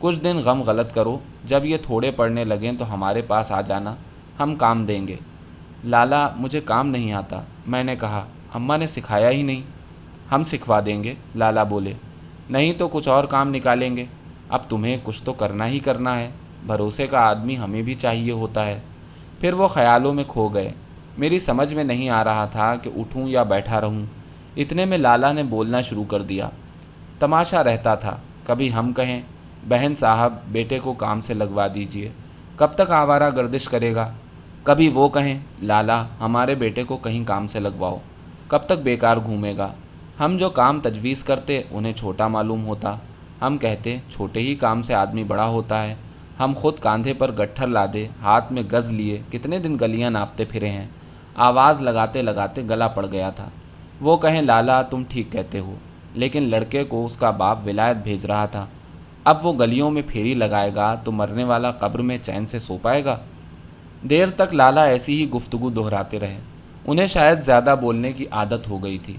कुछ दिन गम गलत करो। जब ये थोड़े पड़ने लगें तो हमारे पास आ जाना। हम काम देंगे। लाला, मुझे काम नहीं आता। मैंने कहा, अम्मा ने सिखाया ही नहीं। हम सिखवा देंगे। लाला बोले, नहीं तो कुछ और काम निकालेंगे। अब तुम्हें कुछ तो करना ही करना है। भरोसे का आदमी हमें भी चाहिए होता है। फिर वो ख्यालों में खो गए। मेरी समझ में नहीं आ रहा था कि उठूं या बैठा रहूँ। इतने में लाला ने बोलना शुरू कर दिया। तमाशा रहता था। कभी हम कहें बहन साहब, बेटे को काम से लगवा दीजिए। कब तक आवारा गर्दिश करेगा? कभी वो कहें, लाला, हमारे बेटे को कहीं काम से लगवाओ। कब तक बेकार घूमेगा? हम जो काम तजवीज़ करते, उन्हें छोटा मालूम होता। हम कहते, छोटे ही काम से आदमी बड़ा होता है। हम खुद कांधे पर गट्ठर लादे, हाथ में गज़ लिए, कितने दिन गलियाँ नापते फिरे हैं। आवाज़ लगाते लगाते गला पड़ गया था। वो कहें, लाला, तुम ठीक कहते हो, लेकिन लड़के को उसका बाप विलायत भेज रहा था। अब वो गलियों में फेरी लगाएगा तो मरने वाला कब्र में चैन से सो पाएगा। देर तक लाला ऐसी ही गुफ्तगु दोहराते रहे। उन्हें शायद ज़्यादा बोलने की आदत हो गई थी।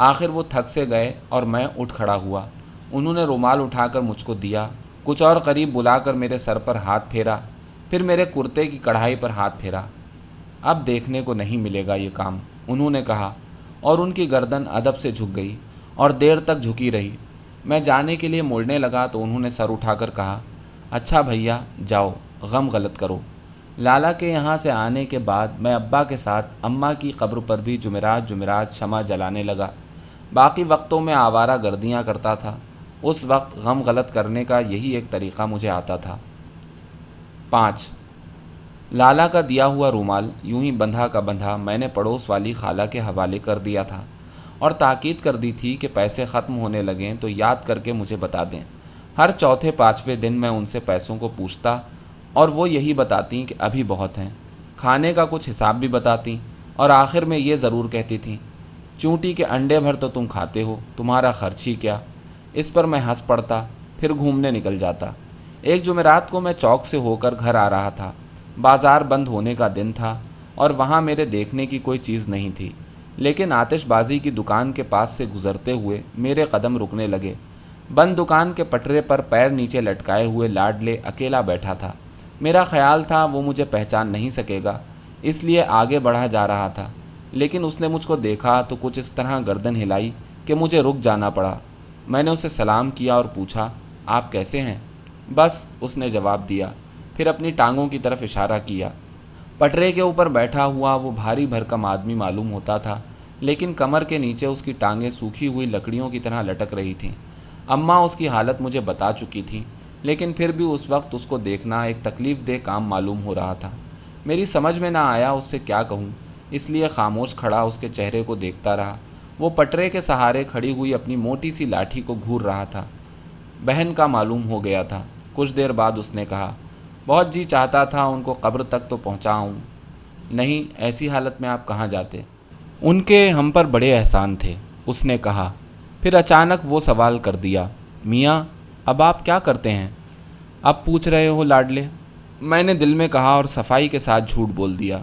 आखिर वो थक से गए और मैं उठ खड़ा हुआ। उन्होंने रुमाल उठाकर मुझको दिया। कुछ और करीब बुलाकर मेरे सर पर हाथ फेरा। फिर मेरे कुर्ते की कढ़ाई पर हाथ फेरा। अब देखने को नहीं मिलेगा ये काम, उन्होंने कहा। और उनकी गर्दन अदब से झुक गई और देर तक झुकी रही। मैं जाने के लिए मुड़ने लगा तो उन्होंने सर उठाकर कहा अच्छा भैया, जाओ, गम गलत करो। लाला के यहाँ से आने के बाद मैं अब्बा के साथ अम्मा की कब्र पर भी जुमेरात जुमेरात शमा जलाने लगा। बाकी वक्तों में आवारा गर्दियाँ करता था। उस वक्त गम गलत करने का यही एक तरीक़ा मुझे आता था। पाँच, लाला का दिया हुआ रूमाल यूँ ही बंधा का बंधा मैंने पड़ोस वाली खाला के हवाले कर दिया था। और ताकीद कर दी थी कि पैसे ख़त्म होने लगें तो याद करके मुझे बता दें। हर चौथे, पाँचवें दिन मैं उनसे पैसों को पूछता और वो यही बताती कि अभी बहुत हैं। खाने का कुछ हिसाब भी बताती और आखिर में ये ज़रूर कहती थी, चूंटी के अंडे भर तो तुम खाते हो, तुम्हारा खर्च ही क्या? इस पर मैं हंस पड़ता, फिर घूमने निकल जाता। एक जुमेरात को मैं चौक से होकर घर आ रहा था। बाज़ार बंद होने का दिन था और वहाँ मेरे देखने की कोई चीज़ नहीं थी। लेकिन आतिशबाजी की दुकान के पास से गुज़रते हुए मेरे कदम रुकने लगे। बंद दुकान के पटरे पर पैर नीचे लटकाए हुए लाडले अकेला बैठा था। मेरा ख्याल था वो मुझे पहचान नहीं सकेगा, इसलिए आगे बढ़ा जा रहा था। लेकिन उसने मुझको देखा तो कुछ इस तरह गर्दन हिलाई कि मुझे रुक जाना पड़ा। मैंने उसे सलाम किया और पूछा, आप कैसे हैं? बस उसने जवाब दिया, फिर अपनी टांगों की तरफ़ इशारा किया। पटरे के ऊपर बैठा हुआ वो भारी भरकम आदमी मालूम होता था, लेकिन कमर के नीचे उसकी टांगें सूखी हुई लकड़ियों की तरह लटक रही थीं। अम्मा उसकी हालत मुझे बता चुकी थी, लेकिन फिर भी उस वक्त उसको देखना एक तकलीफ़ दे काम मालूम हो रहा था। मेरी समझ में ना आया उससे क्या कहूँ, इसलिए खामोश खड़ा उसके चेहरे को देखता रहा। वो पटरे के सहारे खड़ी हुई अपनी मोटी सी लाठी को घूर रहा था। बहन का मालूम हो गया था। कुछ देर बाद उसने कहा बहुत जी चाहता था उनको कब्र तक तो पहुँचाऊँ। नहीं, ऐसी हालत में आप कहाँ जाते? उनके हम पर बड़े एहसान थे। उसने कहा, फिर अचानक वो सवाल कर दिया, मियाँ, अब आप क्या करते हैं? अब पूछ रहे हो, लाडले। मैंने दिल में कहा और सफ़ाई के साथ झूठ बोल दिया,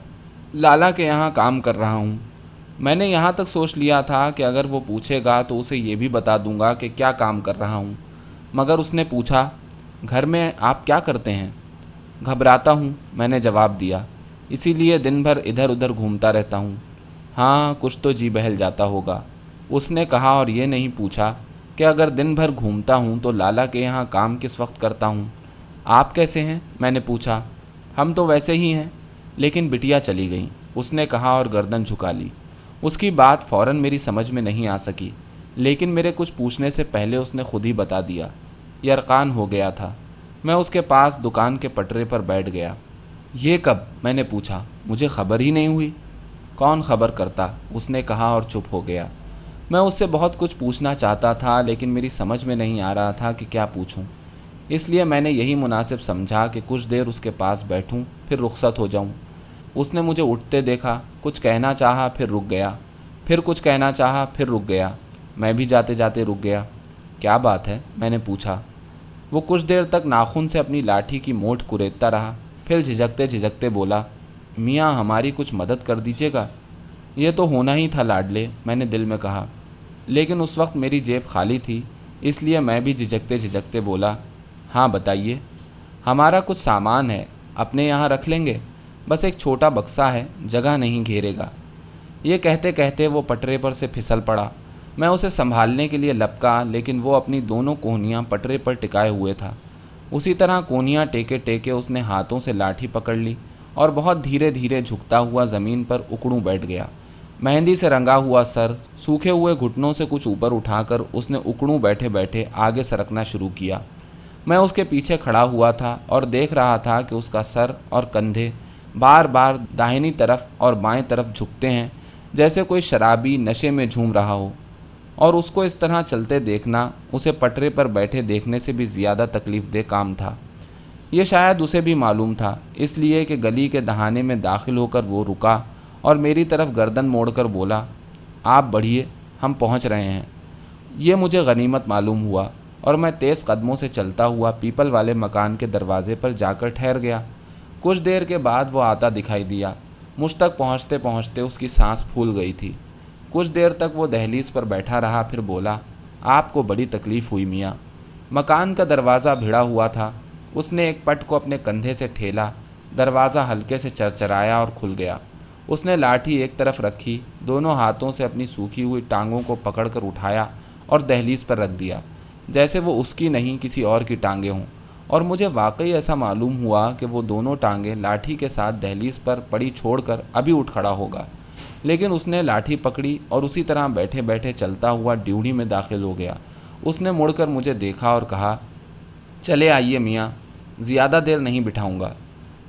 लाला के यहाँ काम कर रहा हूँ। मैंने यहाँ तक सोच लिया था कि अगर वो पूछेगा तो उसे ये भी बता दूँगा कि क्या काम कर रहा हूँ। मगर उसने पूछा, घर में आप क्या करते हैं? घबराता हूँ, मैंने जवाब दिया। इसीलिए दिन भर इधर उधर घूमता रहता हूँ। हाँ कुछ तो जी बहल जाता होगा। उसने कहा और ये नहीं पूछा कि अगर दिन भर घूमता हूँ तो लाला के यहाँ काम किस वक्त करता हूँ? आप कैसे हैं? मैंने पूछा। हम तो वैसे ही हैं। लेकिन बिटिया चली गई। उसने कहा और गर्दन झुका ली। उसकी बात फ़ौरन मेरी समझ में नहीं आ सकी। लेकिन मेरे कुछ पूछने से पहले उसने खुद ही बता दिया। यरकान हो गया था। मैं उसके पास दुकान के पटरे पर बैठ गया। ये कब? मैंने पूछा। मुझे खबर ही नहीं हुई। कौन खबर करता? उसने कहा और चुप हो गया। मैं उससे बहुत कुछ पूछना चाहता था, लेकिन मेरी समझ में नहीं आ रहा था कि क्या पूछूँ। इसलिए मैंने यही मुनासिब समझा कि कुछ देर उसके पास बैठूं, फिर रुखसत हो जाऊँ। उसने मुझे उठते देखा, कुछ कहना चाहा, फिर रुक गया। फिर कुछ कहना चाहा, फिर रुक गया। मैं भी जाते जाते रुक गया। क्या बात है? मैंने पूछा। वो कुछ देर तक नाखून से अपनी लाठी की मोट कुरेदता रहा। फिर झिझकते झिझकते बोला, मियाँ, हमारी कुछ मदद कर दीजिएगा? ये तो होना ही था लाडले, मैंने दिल में कहा। लेकिन उस वक्त मेरी जेब खाली थी, इसलिए मैं भी झिझकते झिझकते बोला हाँ बताइए, हमारा कुछ सामान है, अपने यहाँ रख लेंगे? बस एक छोटा बक्सा है, जगह नहीं घेरेगा। ये कहते कहते वो पटरे पर से फिसल पड़ा। मैं उसे संभालने के लिए लपका, लेकिन वो अपनी दोनों कोहनियाँ पटरे पर टिकाए हुए था। उसी तरह कोहनियाँ टेके टेके उसने हाथों से लाठी पकड़ ली और बहुत धीरे धीरे झुकता हुआ ज़मीन पर उकड़ू बैठ गया। मेहंदी से रंगा हुआ सर, सूखे हुए घुटनों से कुछ ऊपर उठाकर उसने उकड़ू बैठे बैठे आगे सरकना शुरू किया। मैं उसके पीछे खड़ा हुआ था और देख रहा था कि उसका सर और कंधे बार बार दाहिनी तरफ़ और बाएँ तरफ़ झुकते हैं, जैसे कोई शराबी नशे में झूम रहा हो। और उसको इस तरह चलते देखना, उसे पटरे पर बैठे देखने से भी ज़्यादा तकलीफ़ दे काम था। ये शायद उसे भी मालूम था, इसलिए कि गली के दहाने में दाखिल होकर वो रुका और मेरी तरफ़ गर्दन मोड़कर बोला, आप बढ़िए, हम पहुँच रहे हैं। ये मुझे गनीमत मालूम हुआ और मैं तेज़ कदमों से चलता हुआ पीपल वाले मकान के दरवाजे पर जाकर ठहर गया। कुछ देर के बाद वो आता दिखाई दिया। मुझ तक पहुँचते पहुँचते उसकी सांस फूल गई थी। कुछ देर तक वो दहलीज पर बैठा रहा, फिर बोला, आपको बड़ी तकलीफ़ हुई मियाँ। मकान का दरवाज़ा भिड़ा हुआ था। उसने एक पट को अपने कंधे से ठेला, दरवाज़ा हल्के से चरचराया और खुल गया। उसने लाठी एक तरफ़ रखी, दोनों हाथों से अपनी सूखी हुई टांगों को पकड़कर उठाया और दहलीज पर रख दिया। जैसे वो उसकी नहीं, किसी और की टांगें हों। और मुझे वाकई ऐसा मालूम हुआ कि वो दोनों टांगें लाठी के साथ दहलीज पर पड़ी छोड़कर अभी उठ खड़ा होगा। लेकिन उसने लाठी पकड़ी और उसी तरह बैठे बैठे चलता हुआ ड्यूढ़ी में दाखिल हो गया। उसने मुड़कर मुझे देखा और कहा, चले आइए मियाँ, ज़्यादा देर नहीं बिठाऊँगा।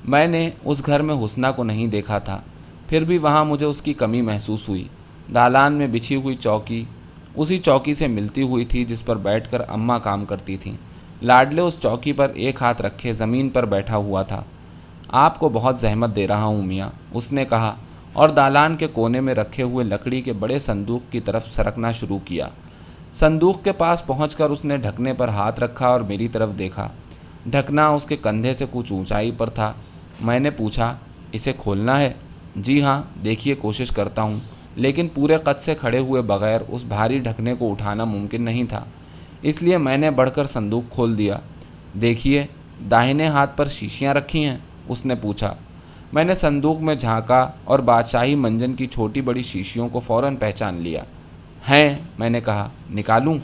मैंने उस घर में हुसना को नहीं देखा था। फिर भी वहाँ मुझे उसकी कमी महसूस हुई। दालान में बिछी हुई चौकी, उसी चौकी से मिलती हुई थी जिस पर बैठकर अम्मा काम करती थीं। लाडले उस चौकी पर एक हाथ रखे ज़मीन पर बैठा हुआ था। आपको बहुत जहमत दे रहा हूँ मियाँ, उसने कहा। और दालान के कोने में रखे हुए लकड़ी के बड़े संदूक की तरफ़ सरकना शुरू किया। संदूक के पास पहुंचकर उसने ढकने पर हाथ रखा और मेरी तरफ़ देखा। ढकना उसके कंधे से कुछ ऊंचाई पर था। मैंने पूछा, इसे खोलना है? जी हाँ देखिए, कोशिश करता हूँ। लेकिन पूरे कद से खड़े हुए बगैर उस भारी ढकने को उठाना मुमकिन नहीं था। इसलिए मैंने बढ़कर संदूक खोल दिया। देखिए, दाहिने हाथ पर शीशियाँ रखी हैं, उसने पूछा। मैंने संदूक में झांका और बादशाही मंजन की छोटी बड़ी शीशियों को फ़ौरन पहचान लिया। हैं, मैंने कहा, निकालूं?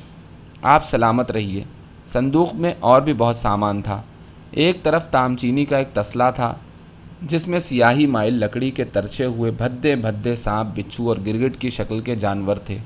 आप सलामत रहिए। संदूक में और भी बहुत सामान था। एक तरफ़ तामचीनी का एक तसला था, जिसमें सियाही माइल लकड़ी के तरछे हुए भद्दे भद्दे सांप, बिच्छू और गिरगिट की शक्ल के जानवर थे।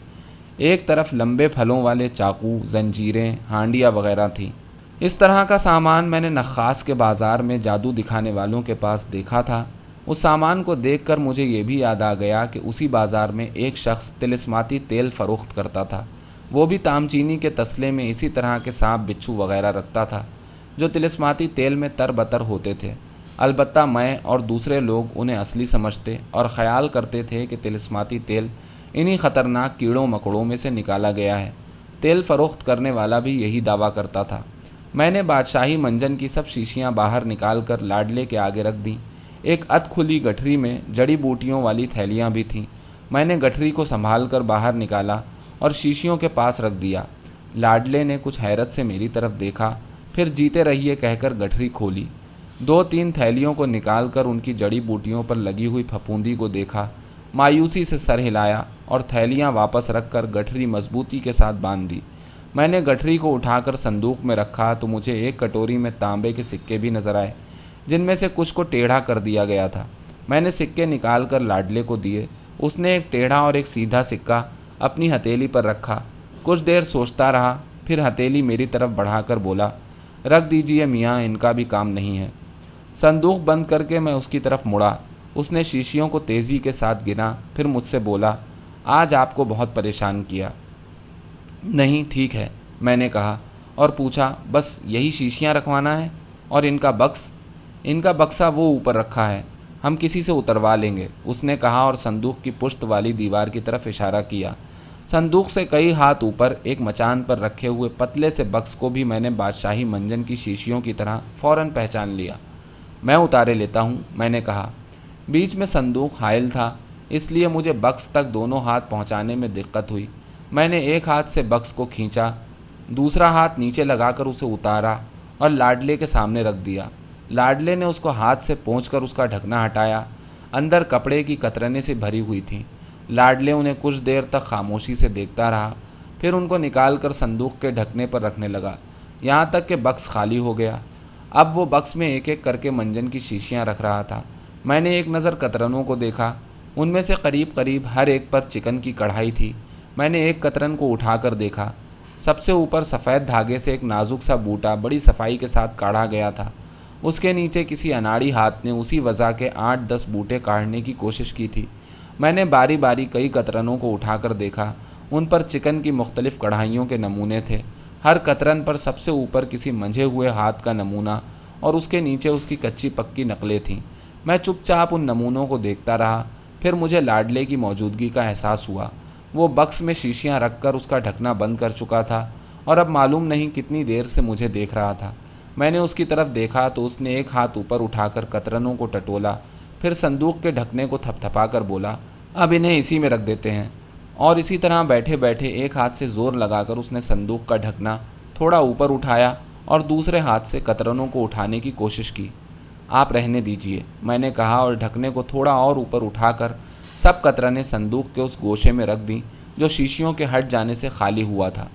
एक तरफ़ लंबे फलों वाले चाकू, जंजीरें, हांडियाँ वगैरह थीं। इस तरह का सामान मैंने नखास के बाज़ार में जादू दिखाने वालों के पास देखा था। उस सामान को देखकर मुझे ये भी याद आ गया कि उसी बाज़ार में एक शख्स तिलिस्माती तेल फ़रोख्त करता था। वो भी तामचीनी के तसले में इसी तरह के सांप बिच्छू वगैरह रखता था, जो तिलिस्माती तेल में तर बतर होते थे। अलबत् मैं और दूसरे लोग उन्हें असली समझते और ख़याल करते थे कि तिलिस्माती तेल इन्हीं ख़तरनाक कीड़ों मकड़ों में से निकाला गया है। तेल फ़रोख्त करने वाला भी यही दावा करता था। मैंने बादशाही मंजन की सब शीशियाँ बाहर निकाल कर लाडले के आगे रख दी। एक अत खुली गठरी में जड़ी बूटियों वाली थैलियाँ भी थीं। मैंने गठरी को संभाल कर बाहर निकाला और शीशियों के पास रख दिया। लाडले ने कुछ हैरत से मेरी तरफ़ देखा, फिर जीते रहिए कहकर गठरी खोली। दो तीन थैलियों को निकाल कर उनकी जड़ी बूटियों पर लगी हुई फफूंदी को देखा। मायूसी से सर हिलाया और थैलियाँ वापस रख कर गठरी मजबूती के साथ बाँध दी। मैंने गठरी को उठाकर संदूक में रखा तो मुझे एक कटोरी में तांबे के सिक्के भी नज़र आए, जिनमें से कुछ को टेढ़ा कर दिया गया था। मैंने सिक्के निकाल कर लाडले को दिए। उसने एक टेढ़ा और एक सीधा सिक्का अपनी हथेली पर रखा। कुछ देर सोचता रहा, फिर हथेली मेरी तरफ़ बढ़ाकर बोला, रख दीजिए मियाँ, इनका भी काम नहीं है। संदूक बंद करके मैं उसकी तरफ़ मुड़ा। उसने शीशियों को तेज़ी के साथ गिना, फिर मुझसे बोला, आज आपको बहुत परेशान किया। नहीं, ठीक है, मैंने कहा, और पूछा, बस यही शीशियाँ रखवाना है, और इनका बक्स? इनका बक्सा वो ऊपर रखा है, हम किसी से उतरवा लेंगे, उसने कहा और संदूक की पुश्त वाली दीवार की तरफ़ इशारा किया। संदूक से कई हाथ ऊपर एक मचान पर रखे हुए पतले से बक्स को भी मैंने बादशाही मंजन की शीशियों की तरह फ़ौरन पहचान लिया। मैं उतारे लेता हूँ, मैंने कहा। बीच में संदूक हायल था, इसलिए मुझे बक्स तक दोनों हाथ पहुँचाने में दिक्कत हुई। मैंने एक हाथ से बक्स को खींचा, दूसरा हाथ नीचे लगाकर उसे उतारा और लाडले के सामने रख दिया। लाडले ने उसको हाथ से पहुँच उसका ढकना हटाया। अंदर कपड़े की कतरने से भरी हुई थी। लाडले उन्हें कुछ देर तक खामोशी से देखता रहा, फिर उनको निकाल कर संदूक के ढकने पर रखने लगा। यहाँ तक कि बक्स खाली हो गया। अब वो बक्स में एक एक करके मंजन की शीशियाँ रख रहा था। मैंने एक नज़र कतरनों को देखा। उनमें से करीब करीब हर एक पर चिकन की कढ़ाई थी। मैंने एक कतरन को उठाकर देखा। सबसे ऊपर सफ़ेद धागे से एक नाजुक सा बूटा बड़ी सफ़ाई के साथ काढ़ा गया था। उसके नीचे किसी अनाड़ी हाथ ने उसी वजह के आठ दस बूटे काढ़ने की कोशिश की थी। मैंने बारी बारी कई कतरनों को उठाकर देखा। उन पर चिकन की मुख्तलिफ़ कढ़ाइयों के नमूने थे। हर कतरन पर सबसे ऊपर किसी मंझे हुए हाथ का नमूना और उसके नीचे उसकी कच्ची पक्की नकलें थीं। मैं चुपचाप उन नमूनों को देखता रहा। फिर मुझे लाडले की मौजूदगी का एहसास हुआ। वो बक्स में शीशियाँ रखकर उसका ढकना बंद कर चुका था और अब मालूम नहीं कितनी देर से मुझे देख रहा था। मैंने उसकी तरफ़ देखा तो उसने एक हाथ ऊपर उठाकर कतरनों को टटोला, फिर संदूक के ढकने को थपथपा कर बोला, अब इन्हें इसी में रख देते हैं। और इसी तरह बैठे बैठे एक हाथ से ज़ोर लगाकर उसने संदूक का ढकना थोड़ा ऊपर उठाया और दूसरे हाथ से कतरनों को उठाने की कोशिश की। आप रहने दीजिए, मैंने कहा और ढकने को थोड़ा और ऊपर उठाकर सब कतरने संदूक के उस गोशे में रख दी, जो शीशियों के हट जाने से खाली हुआ था।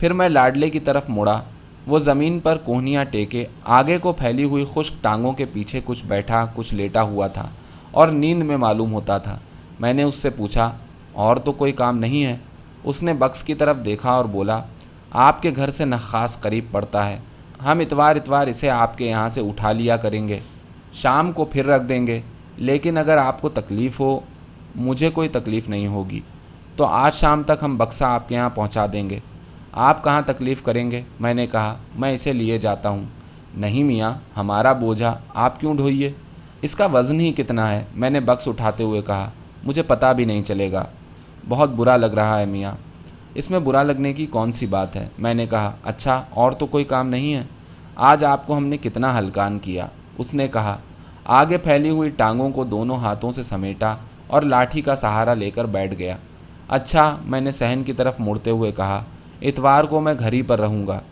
फिर मैं लाडले की तरफ़ मुड़ा। वो ज़मीन पर कोहनियाँ टेके, आगे को फैली हुई खुश्क टांगों के पीछे कुछ बैठा, कुछ लेटा हुआ था, और नींद में मालूम होता था। मैंने उससे पूछा, और तो कोई काम नहीं है? उसने बक्स की तरफ़ देखा और बोला, आपके घर से नखास करीब पड़ता है। हम इतवार इतवार इसे आपके यहाँ से उठा लिया करेंगे। शाम को फिर रख देंगे। लेकिन अगर आपको तकलीफ़ हो मुझे कोई तकलीफ़ नहीं होगी। तो आज शाम तक हम बक्सा आपके यहाँ पहुँचा देंगे। आप कहाँ तकलीफ़ करेंगे? मैंने कहा, मैं इसे लिए जाता हूँ। नहीं मियाँ, हमारा बोझा आप क्यों ढोइए? इसका वज़न ही कितना है? मैंने बक्स उठाते हुए कहा, मुझे पता भी नहीं चलेगा। बहुत बुरा लग रहा है मियाँ। इसमें बुरा लगने की कौन सी बात है? मैंने कहा अच्छा और तो कोई काम नहीं है। आज आपको हमने कितना हलकान किया। उसने कहा, आगे फैली हुई टांगों को दोनों हाथों से समेटा और लाठी का सहारा लेकर बैठ गया। अच्छा मैंने सहन की तरफ़ मुड़ते हुए कहा, इतवार को मैं घर ही पर रहूँगा।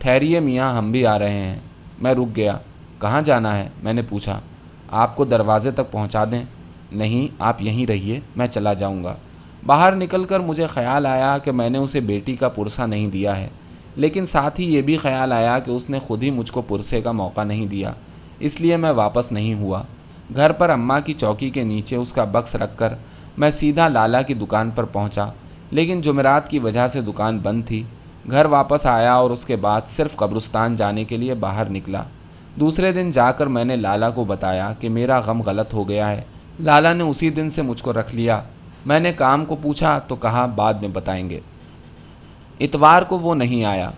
ठहरिए मियाँ, हम भी आ रहे हैं। मैं रुक गया। कहाँ जाना है? मैंने पूछा। आपको दरवाजे तक पहुँचा दें। नहीं, आप यहीं रहिए, मैं चला जाऊँगा। बाहर निकलकर मुझे ख्याल आया कि मैंने उसे बेटी का पुरसा नहीं दिया है। लेकिन साथ ही ये भी ख्याल आया कि उसने खुद ही मुझको पुरसे का मौका नहीं दिया। इसलिए मैं वापस नहीं हुआ। घर पर अम्मा की चौकी के नीचे उसका बक्स रखकर मैं सीधा लाला की दुकान पर पहुँचा। लेकिन जुमेरात की वजह से दुकान बंद थी। घर वापस आया और उसके बाद सिर्फ़ कब्रस्तान जाने के लिए बाहर निकला। दूसरे दिन जाकर मैंने लाला को बताया कि मेरा गम गलत हो गया है। लाला ने उसी दिन से मुझको रख लिया। मैंने काम को पूछा तो कहा, बाद में बताएँगे। इतवार को वो नहीं आया।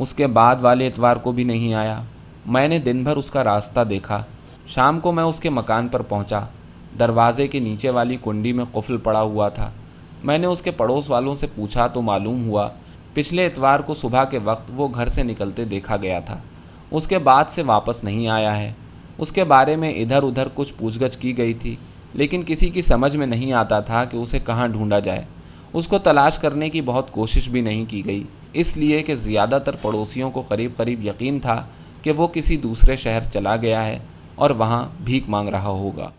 उसके बाद वाले इतवार को भी नहीं आया। मैंने दिन भर उसका रास्ता देखा। शाम को मैं उसके मकान पर पहुँचा। दरवाजे के नीचे वाली कुंडी में कुफल पड़ा हुआ था। मैंने उसके पड़ोस वालों से पूछा तो मालूम हुआ, पिछले इतवार को सुबह के वक्त वो घर से निकलते देखा गया था। उसके बाद से वापस नहीं आया है। उसके बारे में इधर उधर कुछ पूछगछ की गई थी, लेकिन किसी की समझ में नहीं आता था कि उसे कहाँ ढूंढा जाए। उसको तलाश करने की बहुत कोशिश भी नहीं की गई। इसलिए कि ज़्यादातर पड़ोसियों को करीब करीब यकीन था कि वो किसी दूसरे शहर चला गया है। और वहाँ भीख मांग रहा होगा।